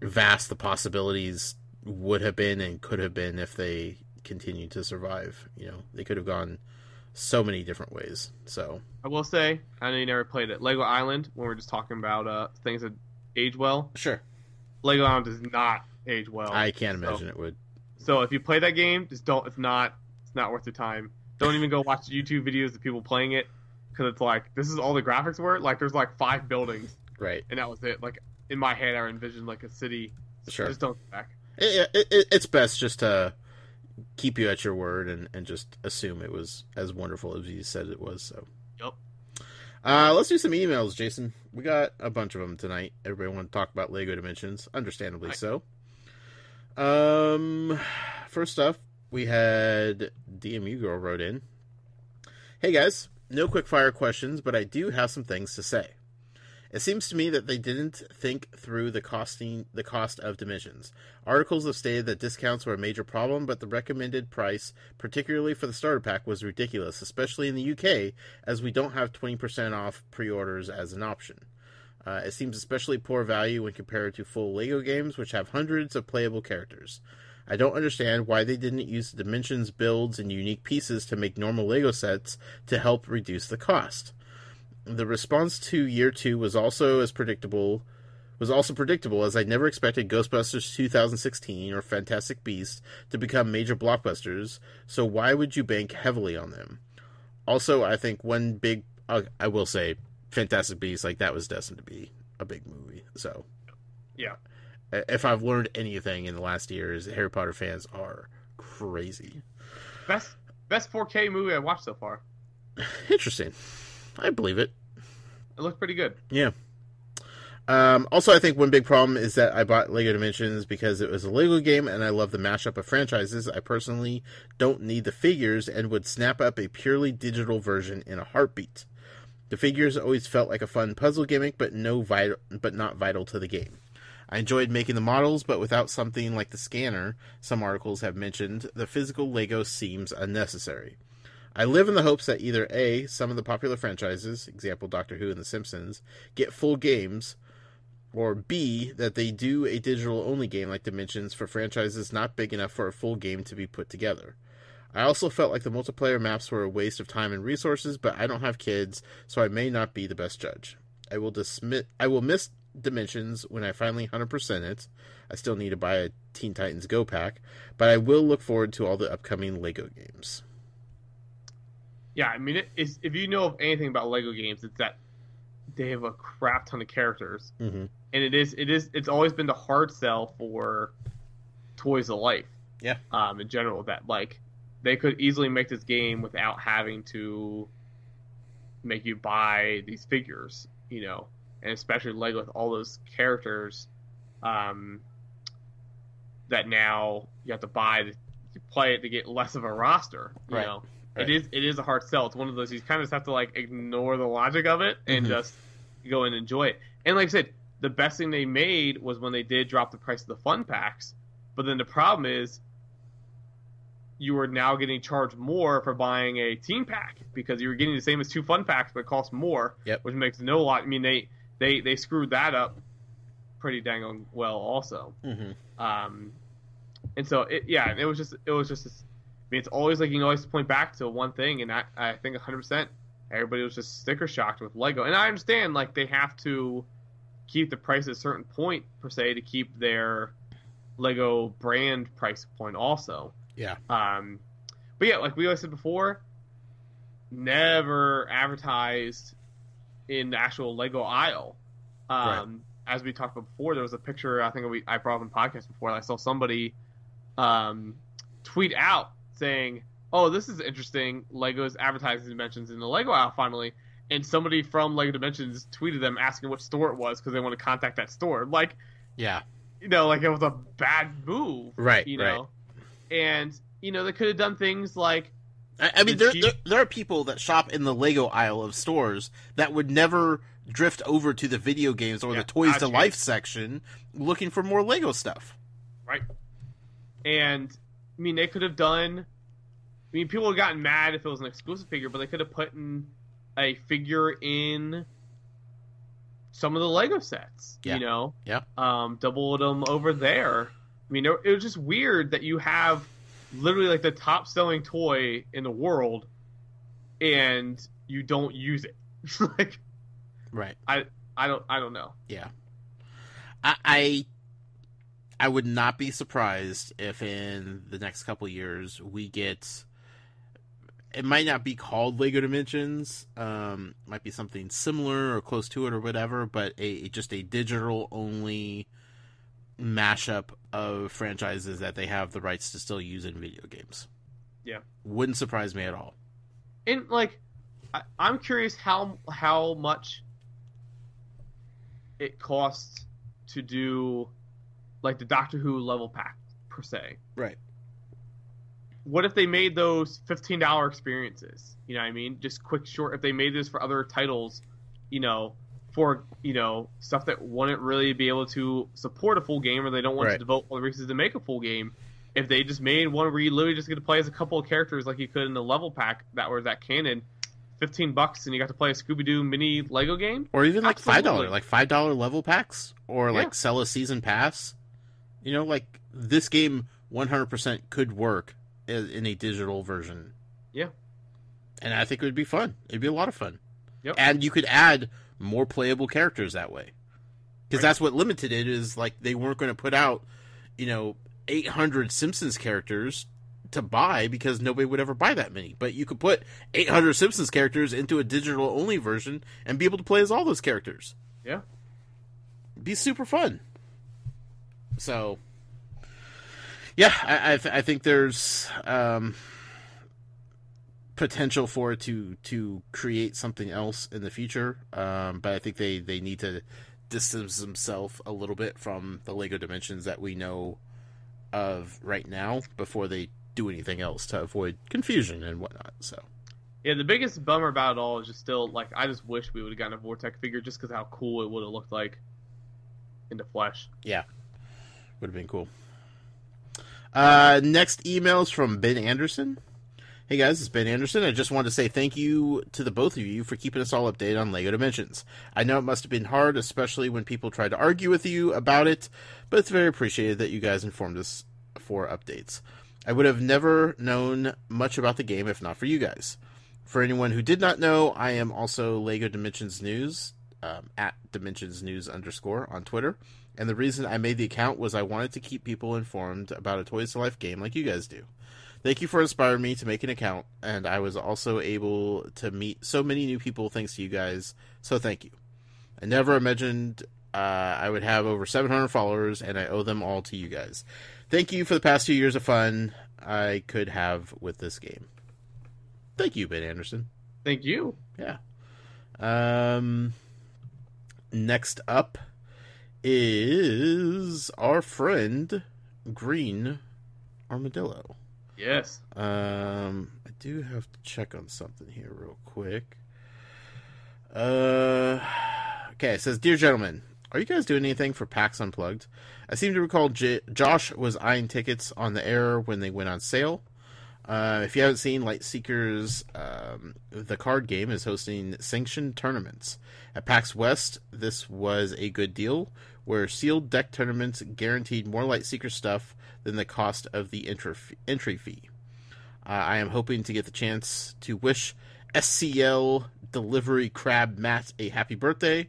vast the possibilities would have been and could have been if they continued to survive. You know, they could have gone so many different ways. So, I will say, I know you never played it. Lego Island, when we are just talking about uh, things that age well, sure. Lego Island does not age well. I can't so- imagine it would. So if you play that game, just don't. It's not. It's not worth your time. Don't even go watch YouTube videos of people playing it, because it's like this is all the graphics were. Like there's like five buildings, Right. and that was it. Like in my head, I envisioned like a city. Sure. Just don't back. it, it, it- it's best just to keep you at your word and, and just assume it was as wonderful as you said it was. So, Yep. uh, let's do some emails, Jason. We got a bunch of them tonight. Everybody want to talk about Lego Dimensions, understandably so. Um, first off, we had DMU girl wrote in. Hey guys, no quick fire questions, but I do have some things to say. It seems to me that they didn't think through the costing the cost of dimensions. Articles have stated that discounts were a major problem, but the recommended price, particularly for the starter pack, was ridiculous, especially in the UK, as we don't have 20% off pre-orders as an option. Uh, it seems especially poor value when compared to full LEGO games, which have hundreds of playable characters. I don't understand why they didn't use the dimensions, builds, and unique pieces to make normal LEGO sets to help reduce the cost. The response to year two was also as predictable was also predictable as I never expected Ghostbusters 2016 or Fantastic Beasts to become major blockbusters, so why would you bank heavily on them? Also, I think one big uh, I will say Fantastic Beasts like that was destined to be a big movie. So, Yeah. I- if I've learned anything in the last year is Harry Potter fans are crazy. Best best 4K movie I've watched so far. Interesting. I believe it. It looked pretty good. Yeah. Um, also, I think one big problem is that I bought Lego Dimensions because it was a Lego game and I love the mashup of franchises. I personally don't need the figures and would snap up a purely digital version in a heartbeat. The figures always felt like a fun puzzle gimmick, but no vital, but not vital to the game. I enjoyed making the models, but without something like the scanner, some articles have mentioned, the physical Lego seems unnecessary. I live in the hopes that either A, some of the popular franchises, example Doctor Who and The Simpsons, get full games, or B, that they do a digital only game like Dimensions for franchises not big enough for a full game to be put together. I also felt like the multiplayer maps were a waste of time and resources, but I don't have kids, so I may not be the best judge. I will dismiss I will miss Dimensions when I finally 100% it. I still need to buy a Teen Titans Go pack, but I will look forward to all the upcoming Lego games. Yeah, I mean, it is, if you know of anything about Lego games, it's that they have a crap ton of characters, Mm-hmm. and it is it is it's always been the hard sell for toys of life. Yeah. Um, in general, that like they could easily make this game without having to make you buy these figures, you know, and especially Lego with all those characters, um, that now you have to buy to, to play it to get less of a roster, you Right. know. Right. It is it is a hard sell. It's one of those you kind of just have to like ignore the logic of it and Mhm. just go and enjoy it. And like I said, the best thing they made was when they did drop the price of the fun packs. But then the problem is you are now getting charged more for buying a team pack because you were getting the same as two fun packs but it costs more. Yep. Which makes no lot I mean they they, they screwed that up pretty dang well also. Mm-hmm. Um, and so it, yeah, it was just it was just. This, I mean, it's always like you can always point back to one thing, and I, I think 100 percent everybody was just sticker shocked with Lego, and I understand like they have to keep the price at a certain point per se to keep their Lego brand price point also. Yeah. Um, but yeah, like we always said before, never advertised in the actual Lego aisle. Um, As we talked about before, there was a picture I think we I brought up in podcast before. I saw somebody um, tweet out saying, "Oh, this is interesting. Lego's advertising dimensions in the Lego aisle finally." And somebody from Lego Dimensions tweeted them asking what store it was because they want to contact that store. Like, Yeah. you know, like it was a bad move, Right. you right. know. And you know, they could have done things like I, I mean, there, there there are people that shop in the Lego aisle of stores that would never drift over to the video games or Yeah, the toys to life section looking for more Lego stuff. right? And I mean, they could have done. I mean, people would have gotten mad if it was an exclusive figure, but they could have put in a figure in some of the Lego sets. Yeah. You know, Yeah. um, doubled them over there. I mean, it was just weird that you have literally like the top selling toy in the world, and you don't use it. like, Right. I I don't, I don't know. Yeah. I, I I would not be surprised if in the next couple years we get it might not be called Lego Dimensions, um, might be something similar or close to it or whatever, but a just a digital only mashup of franchises that they have the rights to still use in video games. Yeah. Wouldn't surprise me at all. and like I, i'm curious how how much it costs to do like the doctor who level pack per se Right. what if they made those $15 experiences you know what i mean just quick short if they made this for other titles you know for you know stuff that wouldn't really be able to support a full game or they don't want to devote all the resources to make a full game if they just made one where you literally just get to play as a couple of characters like you could in the level pack that was that canon, fifteen bucks and you got to play a Scooby Doo mini Lego game. Or even like five dollar, like five dollar level packs, or like Yeah. sell a season pass. You know, like this game, one hundred percent could work in a digital version. Yeah. and I think it would be fun. It'd be a lot of fun. Yep. And you could add more playable characters that way, because Right. that's what limited it is. Like they weren't going to put out, you know, eight hundred Simpsons characters to buy because nobody would ever buy that many. But you could put 800 Simpsons characters into a digital only version and be able to play as all those characters. Yeah. Be super fun. So, yeah, I I, th- I think there's um, potential for it to to create something else in the future. Um, but I think they they need to distance themselves a little bit from the Lego Dimensions that we know of right now before they do anything else to avoid confusion and whatnot. So Yeah, the biggest bummer about it all is just still like I just wish we would have gotten a Vortech figure just because how cool it would have looked like in the flesh. Yeah, would have been cool. Uh, next emails from Ben Anderson. Hey guys, it's Ben Anderson. I just wanted to say thank you to the both of you for keeping us all updated on LEGO Dimensions. I know it must have been hard, especially when people tried to argue with you about it, but it's very appreciated that you guys informed us for updates. I would have never known much about the game if not for you guys. For anyone who did not know, I am also LEGO Dimensions News um, at Dimensions News underscore on Twitter. And the reason I made the account was I wanted to keep people informed about a Toys to Life game like you guys do. Thank you for inspiring me to make an account, and I was also able to meet so many new people thanks to you guys. So thank you. I never imagined uh, I would have over 700 followers, and I owe them all to you guys. Thank you for the past two years of fun I could have with this game. Thank you, Ben Anderson. Thank you. Yeah. Um. Next up is our friend Green Armadillo. Yes. Um, I do have to check on something here real quick. Uh, okay. It says, "Dear gentlemen, are you guys doing anything for PAX Unplugged? I seem to recall J- Josh was eyeing tickets on the air when they went on sale. Uh, if you haven't seen Lightseekers, um, the card game is hosting sanctioned tournaments. At PAX West, this was a good deal, where sealed deck tournaments guaranteed more Lightseeker stuff than the cost of the entry fee. Uh, I am hoping to get the chance to wish SCL Delivery Crab Matt a happy birthday,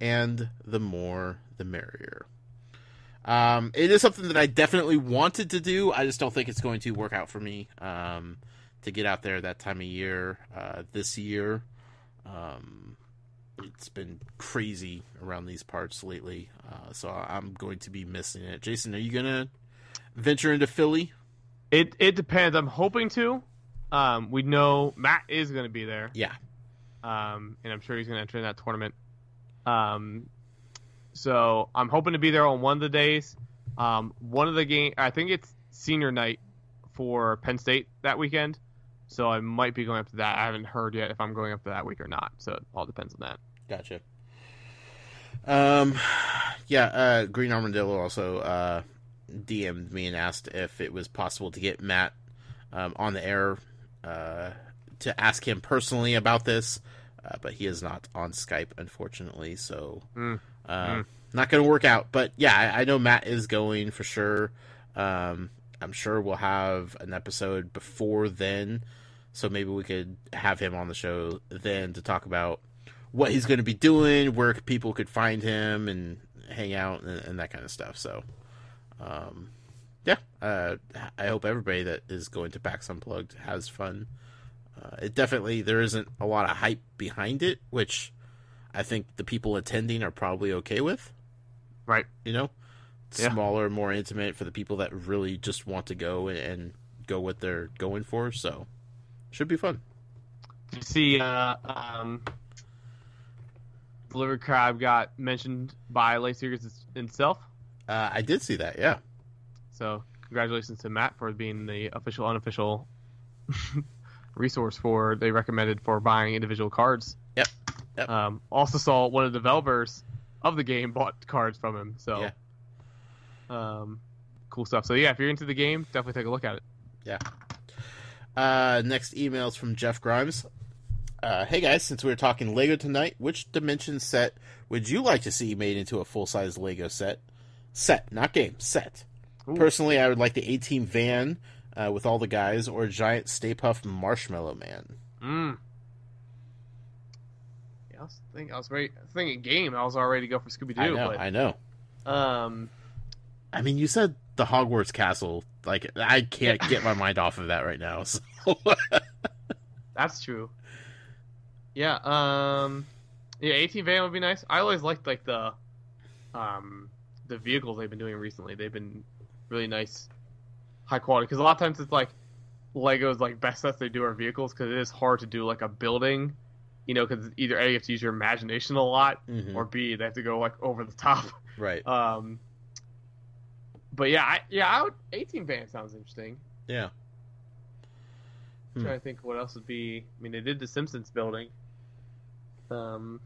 and the more the merrier. Um, it is something that I definitely wanted to do. I just don't think it's going to work out for me um, to get out there that time of year uh, this year. Um, it's been crazy around these parts lately, uh, so I'm going to be missing it. Jason, are you gonna venture into Philly? It it depends. I'm hoping to. Um, we know Matt is going to be there. Yeah. Um, and I'm sure he's going to enter in that tournament. Um, so I'm hoping to be there on one of the days. Um, one of the game, I think it's senior night for Penn State that weekend. So I might be going up to that. I haven't heard yet if I'm going up to that week or not. So it all depends on that. Gotcha. Um, yeah. Uh, Green Armadillo also uh, DM'd me and asked if it was possible to get Matt um, on the air uh, to ask him personally about this, uh, but he is not on Skype, unfortunately. So mm. Mm. not going to work out. But yeah, I, I, know Matt is going for sure. Um, I'm sure we'll have an episode before then, so maybe we could have him on the show then to talk about what he's going to be doing, where people could find him and hang out and, and that kind of stuff. So um, yeah, uh, I hope everybody that is going to PAX Unplugged has fun. Uh, it definitely there isn't a lot of hype behind it, which I think the people attending are probably okay with. Right. You know, yeah. smaller, more intimate for the people that really just want to go and, and go what they're going for. So, should be fun. Did you see? Uh, um, Delivered Crab got mentioned by Lightseekers itself. Uh, I did see that, yeah. So congratulations to Matt for being the official unofficial resource for they recommended for buying individual cards. Yep. yep. Um, also saw one of the developers of the game bought cards from him. So yeah. um, cool stuff. So yeah, if you're into the game, definitely take a look at it. Yeah. Uh, next email is from Jeff Grimes. Uh, hey guys, since we were talking Lego tonight, which dimension set would you like to see made into a full size Lego set? Set, not game, set. Ooh. Personally, I would like the A Team van uh, with all the guys, or a giant Stay Puft Marshmallow Man. Mm. Yeah, I was thinking, I was ready, thinking game. I was all ready to go for Scooby Doo. I know. But, I know. Um, I mean, you said the Hogwarts castle. Like, I can't get my mind off of that right now. So. That's true. Yeah. Um. Yeah, A Team van would be nice. I always liked like the, um, the vehicles they've been doing recently. They've been really nice, high quality. Because a lot of times it's like Legos like best sets they do are vehicles because it is hard to do like a building. You know, because either a you have to use your imagination a lot, mm-hmm. or b they have to go like over the top. Right. Um. But yeah, I, yeah, I would, A Team van sounds interesting. Yeah. I'm trying to think what else would be. I mean, they did the Simpsons building. Um.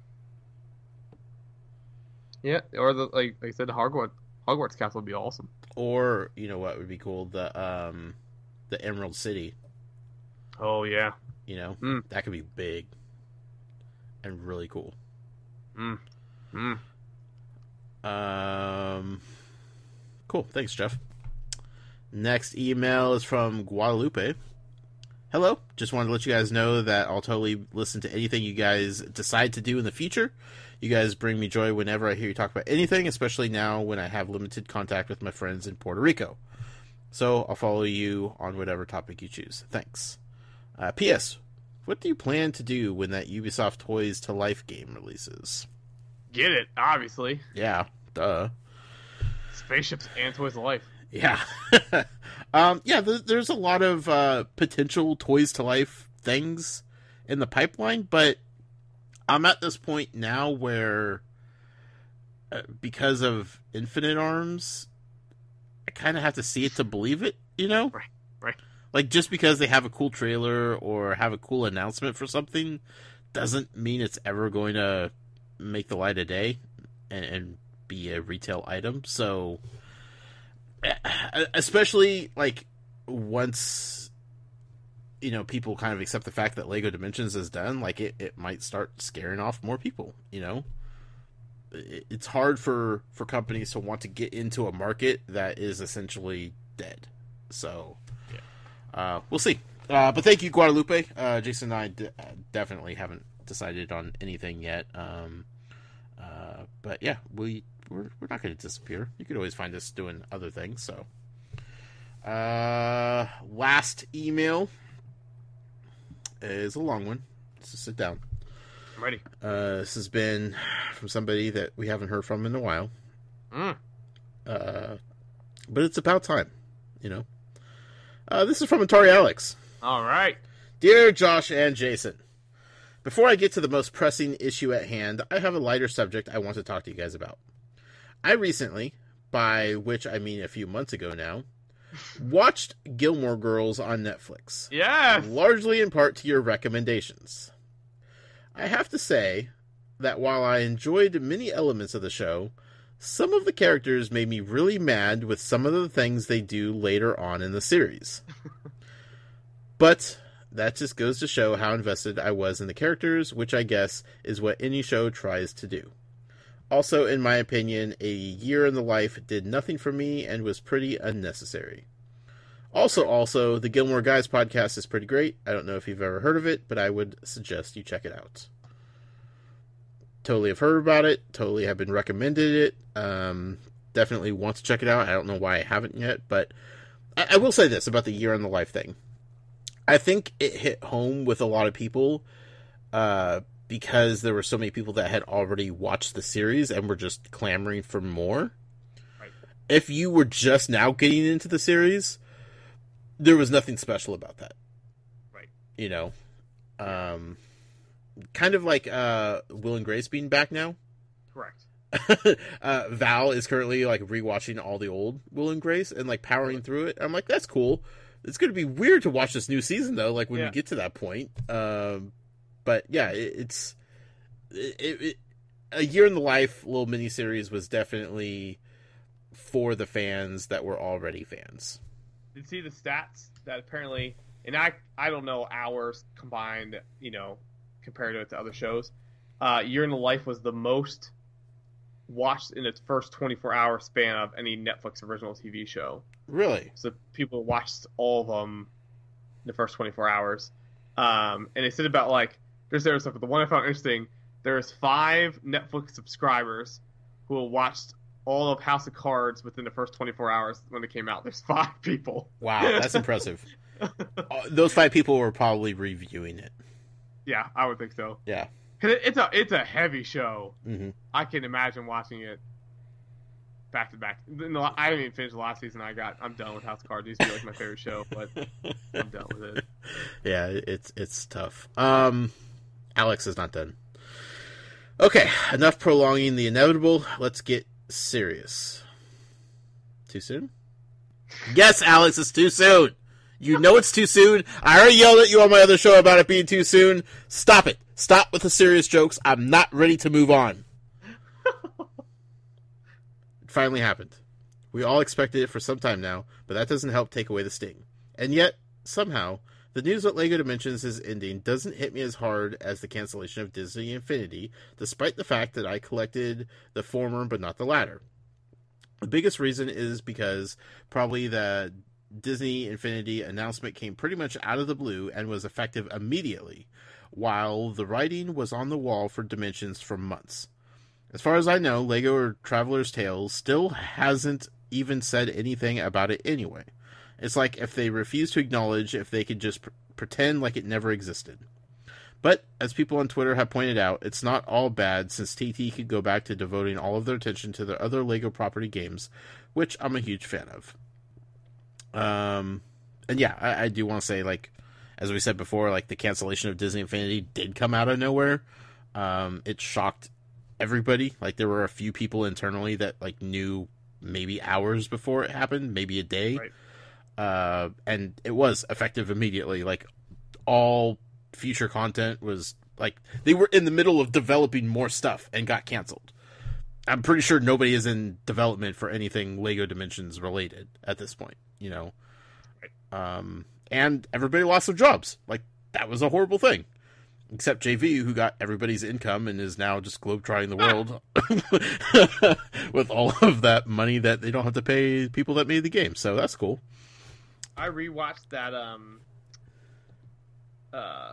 Yeah, or the like, like I said, the Hogwarts Hogwarts Castle would be awesome. Or you know what would be cool? The um, the Emerald City. Oh yeah. You know Mm. that could be big and really cool. Mm. Mm. Um, cool. Thanks, Jeff. Next email is from Guadalupe. Hello. Just wanted to let you guys know that I'll totally listen to anything you guys decide to do in the future. You guys bring me joy whenever I hear you talk about anything, especially now when I have limited contact with my friends in Puerto Rico. So I'll follow you on whatever topic you choose. Thanks. Uh, P.S. What do you plan to do when that Ubisoft Toys to Life game releases? Get it? Obviously, Yeah, duh. spaceships and toys to life. Yeah. um, yeah, th- there's a lot of uh, potential toys to life things in the pipeline, but I'm at this point now where, uh, because of Infinite Arms, I kind of have to see it to believe it, you know? Right, right. Like, just because they have a cool trailer or have a cool announcement for something doesn't mean it's ever going to make the light of day and, and be a retail item. So, especially like once you know people kind of accept the fact that Lego Dimensions is done, like it, it might start scaring off more people. You know, It- it's hard for for companies to want to get into a market that is essentially dead. So, uh, we'll see. Uh, but thank you, Guadalupe. Uh, Jason and I d- uh, definitely haven't decided on anything yet. Um, uh, but yeah, we we're, we're not going to disappear. You could always find us doing other things. So, uh, last email is a long one. So sit down. I'm ready. Uh, this has been from somebody that we haven't heard from in a while. Mm. Uh, but it's about time, you know. Uh, this is from Atari Alex. All right. Dear Josh and Jason, before I get to the most pressing issue at hand, I have a lighter subject I want to talk to you guys about. I recently, by which I mean a few months ago now, watched Gilmore Girls on Netflix, Yeah. largely in part to your recommendations. I have to say that while I enjoyed many elements of the show, some of the characters made me really mad with some of the things they do later on in the series. but that just goes to show how invested I was in the characters, which I guess is what any show tries to do. Also, in my opinion, a year in the life did nothing for me and was pretty unnecessary. Also, also, the Gilmore Guys podcast is pretty great. I don't know if you've ever heard of it, but I would suggest you check it out. Totally have heard about it. Totally have been recommended it. Um, definitely want to check it out. I don't know why I haven't yet, but I, I will say this about the year in the life thing. I think it hit home with a lot of people uh, because there were so many people that had already watched the series and were just clamoring for more. Right. If you were just now getting into the series, there was nothing special about that. Right. You know, um, kind of like uh, Will and Grace being back now. Correct. uh, Val is currently like rewatching all the old Will and Grace and like powering through it. I'm like, that's cool. It's going to be weird to watch this new season though. Like when Yeah. we get to that point. Um, but yeah, it, it's it, it, a year in the life little miniseries was definitely for the fans that were already fans. Did you see the stats that apparently, and I I don't know hours combined, you know, compared to, to other shows. Uh, Year in the Life was the most watched in its first 24 hour span of any Netflix original TV show. Really? So people watched all of them in the first 24 hours. Um, and they said about like there's there stuff, but the one I found interesting. There's five Netflix subscribers who watched all of House of Cards within the first 24 hours when it came out. There's five people. Wow, that's impressive. Uh, Those five people were probably reviewing it. Yeah, I would think so. Yeah. it- It's a it's a heavy show. hmm I can imagine watching it back to back. No, I didn't even finish the last season. I got I'm done with House of Cards. It used to be like my favorite show, but I'm done with it. yeah, it's it's tough. Um, Alex is not done. Okay, enough prolonging the inevitable. Let's get serious. Too soon? Yes, Alex, it's too soon. You know it's too soon. I already yelled at you on my other show about it being too soon. Stop it. Stop with the serious jokes. I'm not ready to move on. it finally happened. We all expected it for some time now, but that doesn't help take away the sting. And yet, somehow, the news that LEGO Dimensions is ending doesn't hit me as hard as the cancellation of Disney Infinity, despite the fact that I collected the former but not the latter. The biggest reason is because probably the Disney Infinity announcement came pretty much out of the blue and was effective immediately, while the writing was on the wall for Dimensions for months. As far as I know, LEGO or Traveller's Tales still hasn't even said anything about it anyway. It's like if they refuse to acknowledge if they could just pr- pretend like it never existed. But as people on Twitter have pointed out, it's not all bad since TT could go back to devoting all of their attention to their other LEGO property games, which I'm a huge fan of. Um, and yeah, I, I do want to say, like, as we said before, like the cancellation of Disney Infinity did come out of nowhere. Um, it shocked everybody. Like there were a few people internally that like knew maybe hours before it happened, maybe a day. Right. Uh, and it was effective immediately. Like all future content was like they were in the middle of developing more stuff and got canceled. I'm pretty sure nobody is in development for anything Lego Dimensions related at this point, you know. Um, and everybody lost their jobs. Like that was a horrible thing. Except JV, who got everybody's income and is now just globetrotting the world with all of that money that they don't have to pay people that made the game. So that's cool. I rewatched that. Um, uh,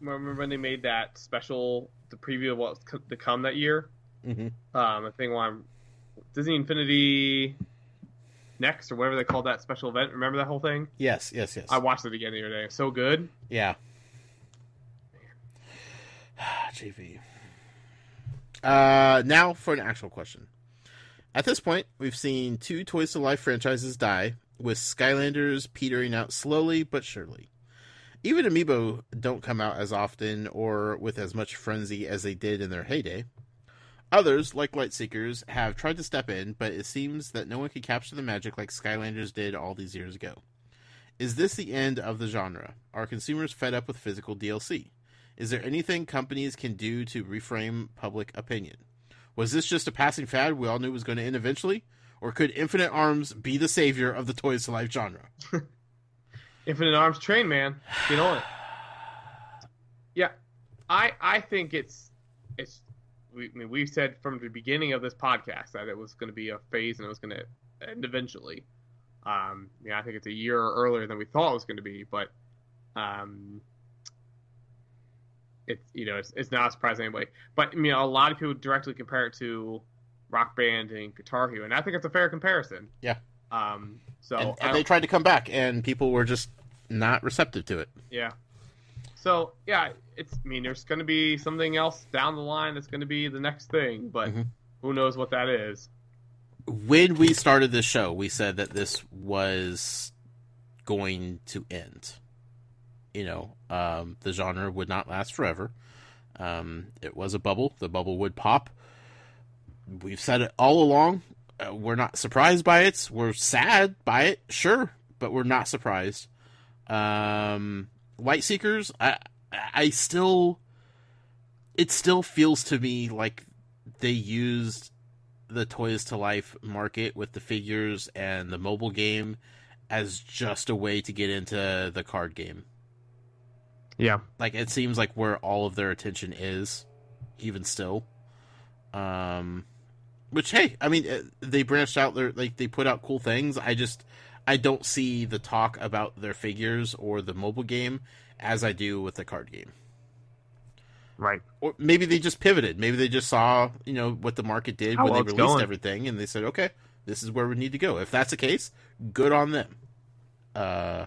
remember when they made that special, the preview of what's co- to come that year? Mm-hmm. Um, I think on Disney Infinity Next or whatever they called that special event. Remember that whole thing? Yes, yes, yes. I watched it again the other day. So good. Yeah. JV. Uh, now for an actual question. At this point, we've seen two Toys to Life franchises die, with Skylanders petering out slowly but surely. Even Amiibo don't come out as often or with as much frenzy as they did in their heyday. Others, like Lightseekers, have tried to step in, but it seems that no one can capture the magic like Skylanders did all these years ago. Is this the end of the genre? Are consumers fed up with physical DLC? Is there anything companies can do to reframe public opinion? Was this just a passing fad we all knew was going to end eventually? Or could Infinite Arms be the savior of the Toys to Life genre? Infinite Arms train, man. Get on it. Yeah, I I think it's it's. We, I mean, we've said from the beginning of this podcast that it was going to be a phase and it was going to end eventually. Um, yeah, I think it's a year earlier than we thought it was going to be, but um, it's you know it's, it's not surprising anyway. But I mean, a lot of people directly compare it to Rock Band and Guitar Hero, and I think it's a fair comparison. Yeah. Um. So and, and they tried to come back, and people were just not receptive to it. Yeah. So yeah, it's. I mean, there's going to be something else down the line that's going to be the next thing, but Mhm. who knows what that is? When we started this show, we said that this was going to end. You know, um, the genre would not last forever. Um, it was a bubble. The bubble would pop. We've said it all along. Uh, we're not surprised by it. We're sad by it, sure, but we're not surprised. Um, Lightseekers, I, I still, it still feels to me like they used the Toys to Life market with the figures and the mobile game as just a way to get into the card game. Yeah. Like it seems like where all of their attention is, even still. Um, which hey, I mean uh, they branched out their like they put out cool things. I just I don't see the talk about their figures or the mobile game as I do with the card game. Right. Or maybe they just pivoted. Maybe they just saw, you know, what the market did How when well they released going. everything, and they said, "Okay, this is where we need to go." If that's the case, good on them. Uh,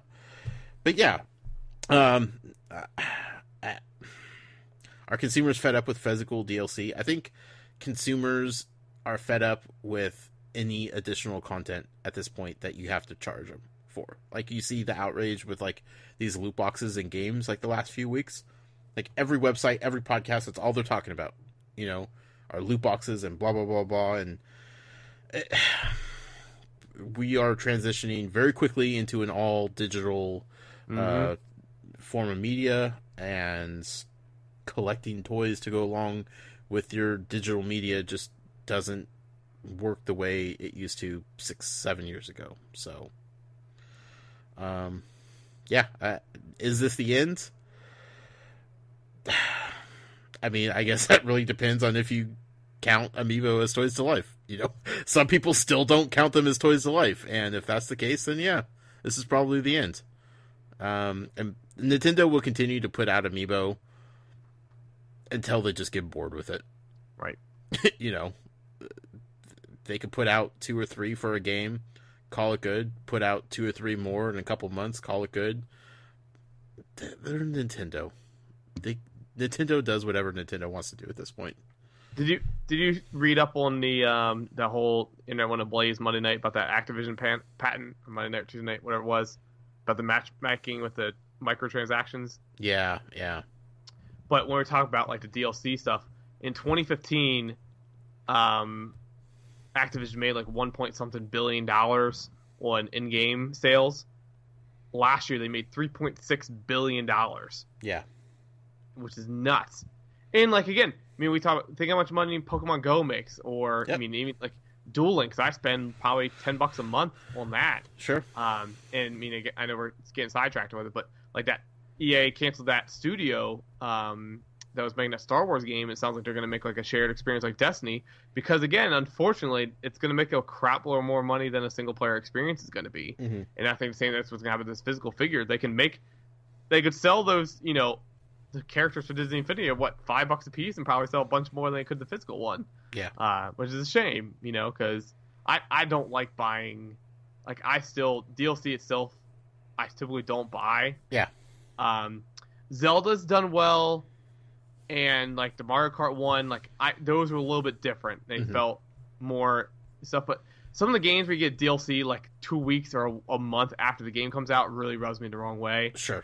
but yeah, um, are consumers fed up with physical DLC? I think consumers are fed up with any additional content at this point that you have to charge them for. Like you see the outrage with like these loot boxes in games like the last few weeks. Like every website, every podcast, that's all they're talking about. You know, are loot boxes and blah blah blah blah and eh, we are transitioning very quickly into an all digital uh, Mhm. form of media and collecting toys to go along with your digital media just doesn't work the way it used to six seven years ago so um yeah uh, is this the end i mean i guess that really depends on if you count amiibo as toys to life you know some people still don't count them as toys to life and if that's the case then yeah this is probably the end um, and Nintendo will continue to put out amiibo until they just get bored with it. Right. you know, they could put out two or three for a game, call it good. Put out two or three more in a couple months, call it good. They're Nintendo. They Nintendo does whatever Nintendo wants to do at this point. Did you did you read up on the um the whole internet went ablaze Monday night about that Activision pan, patent Monday night Tuesday night whatever it was about the matchmaking with the microtransactions? Yeah, yeah, But when we're talking about like the DLC stuff in 2015, um, Activision made like one point something billion dollars on in-game sales. Last year they made 3.6 billion dollars, yeah, which is nuts. And like again, I mean, we talk think how much money Pokemon Go makes, or I mean, even like Duel Links. I spend probably ten bucks a month on that. sure. Um, and I mean, again, I know we're getting sidetracked with it, but like that EA canceled that studio um, that was making a Star Wars game. It sounds like they're going to make like a shared experience like Destiny, because again, unfortunately, it's going to make a crap load more money than a single player experience is going to be. Mhm. And I think the same that's what's going to happen with this physical figure. They can make, they could sell those, you know, the characters for Disney Infinity at what five bucks a piece, and probably sell a bunch more than they could the physical one Yeah, uh, which is a shame, you know, because I, I don't like buying, like I still DLC itself, I typically don't buy. Yeah. Um, Zelda's done well, and like the Mario Kart one, like I those were a little bit different. They Mhm. felt more stuff, but some of the games where you get DLC like two weeks or a, a month after the game comes out really rubs me the wrong way. sure.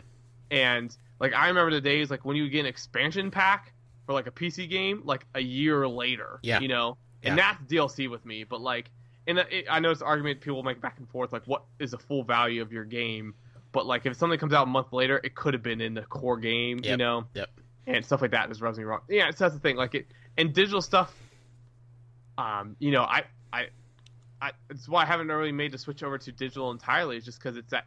And like I remember the days like when you would get an expansion pack for like a PC game like a year later. Yeah. You know, and Yeah. that's DLC with me. But like, and it, I know it's an argument people make back and forth like what is the full value of your game. But like if something comes out a month later, it could have been in the core game. You know. Yep. And stuff like that just rubs me wrong. Yeah, so that's the thing. Like it and digital stuff. Um, you know, I I. I, it's why I haven't really made the switch over to digital entirely. Is just because it's that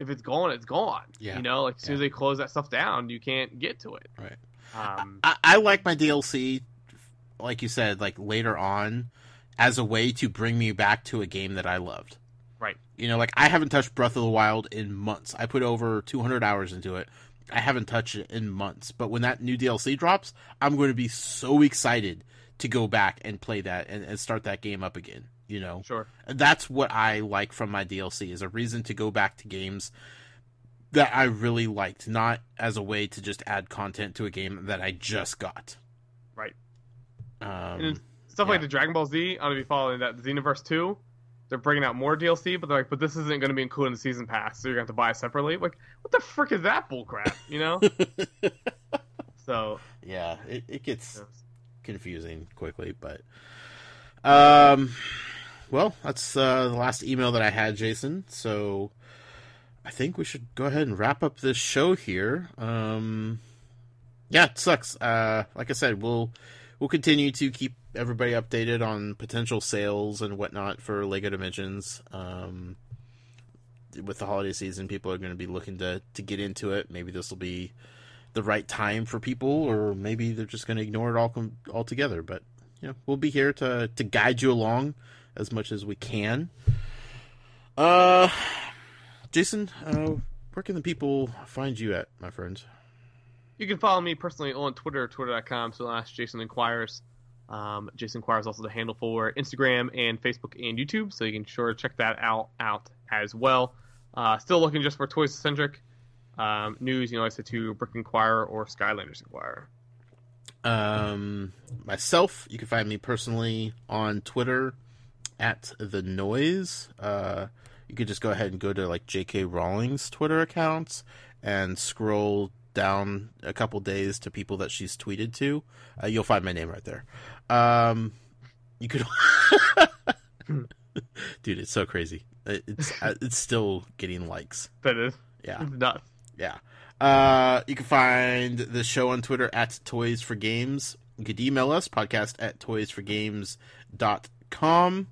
if it's gone, it's gone. Yeah. You know, like as soon as they close that stuff down, you can't get to it. Right. Um, I, I like my DLC, like you said, like later on, as a way to bring me back to a game that I loved. Right. You know, like I haven't touched Breath of the Wild in months. I put over 200 hours into it. I haven't touched it in months. But when that new DLC drops, I'm going to be so excited to go back and play that and, and start that game up again. You know, sure. And that's what I like from my DLC is a reason to go back to games that I really liked, not as a way to just add content to a game that I just got. Right. Um, And stuff like the Dragon Ball Z, I don't know if you following that Xenoverse 2, they're bringing out more DLC, but they're like, but this isn't going to be included in the season pass, so you're going to have to buy it separately. Like, what the frick is that bullcrap, you know? so, yeah, it, it gets yeah. confusing quickly, but um, well, that's uh, the last email that I had, Jason. So I think we should go ahead and wrap up this show here. Um, yeah, it sucks. Uh, like I said, we'll we'll continue to keep everybody updated on potential sales and whatnot for Lego Dimensions. Um, with the holiday season, people are going to be looking to to get into it. Maybe this will be the right time for people, or maybe they're just going to ignore it all com- altogether. But you know, we'll be here to to guide you along as much as we can. Uh, Jason, uh, where can the people find you at, my friend? You can follow me personally on Twitter, twitter.com slash Jason Inquires. Um, Jason Quire is also the handle for Instagram and Facebook and YouTube, so you can sure check that out out as well. Uh, still looking just for toys centric um, news, you know, I said to Brick Inquirer or Skylanders Inquirer. Um, myself, you can find me personally on Twitter at the noise. Uh, you could just go ahead and go to like J.K. Rowling's Twitter accounts and scroll down a couple days to people that she's tweeted to. Uh, you'll find my name right there. Um, you could Dude, it's so crazy. It's uh, it's still getting likes. That is Yeah, it's nuts. yeah. Uh, you can find the show on Twitter at Toys for Games. You could email us podcast at toysforgames.com.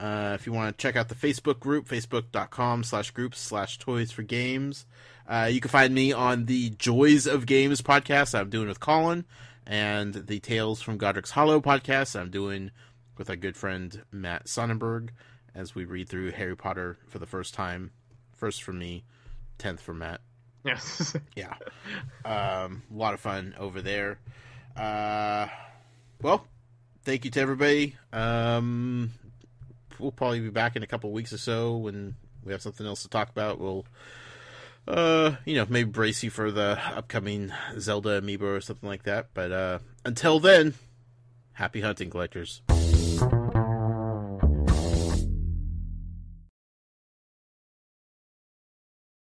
Uh, if you want to check out the Facebook group, facebook.com slash groups slash toys for games. Uh, you can find me on the Joys of Games podcast I'm doing with Colin and the Tales from Godric's Hollow podcast I'm doing with our good friend Matt Sonnenberg as we read through Harry Potter for the first time. First for me, tenth for Matt. Yes. Yeah. Um, a lot of fun over there. Uh, well, thank you to everybody. Um, we'll probably be back in a couple weeks or so when we have something else to talk about. We'll, uh, you know, maybe brace you for the upcoming Zelda amiibo or something like that. But uh, until then, happy hunting, collectors.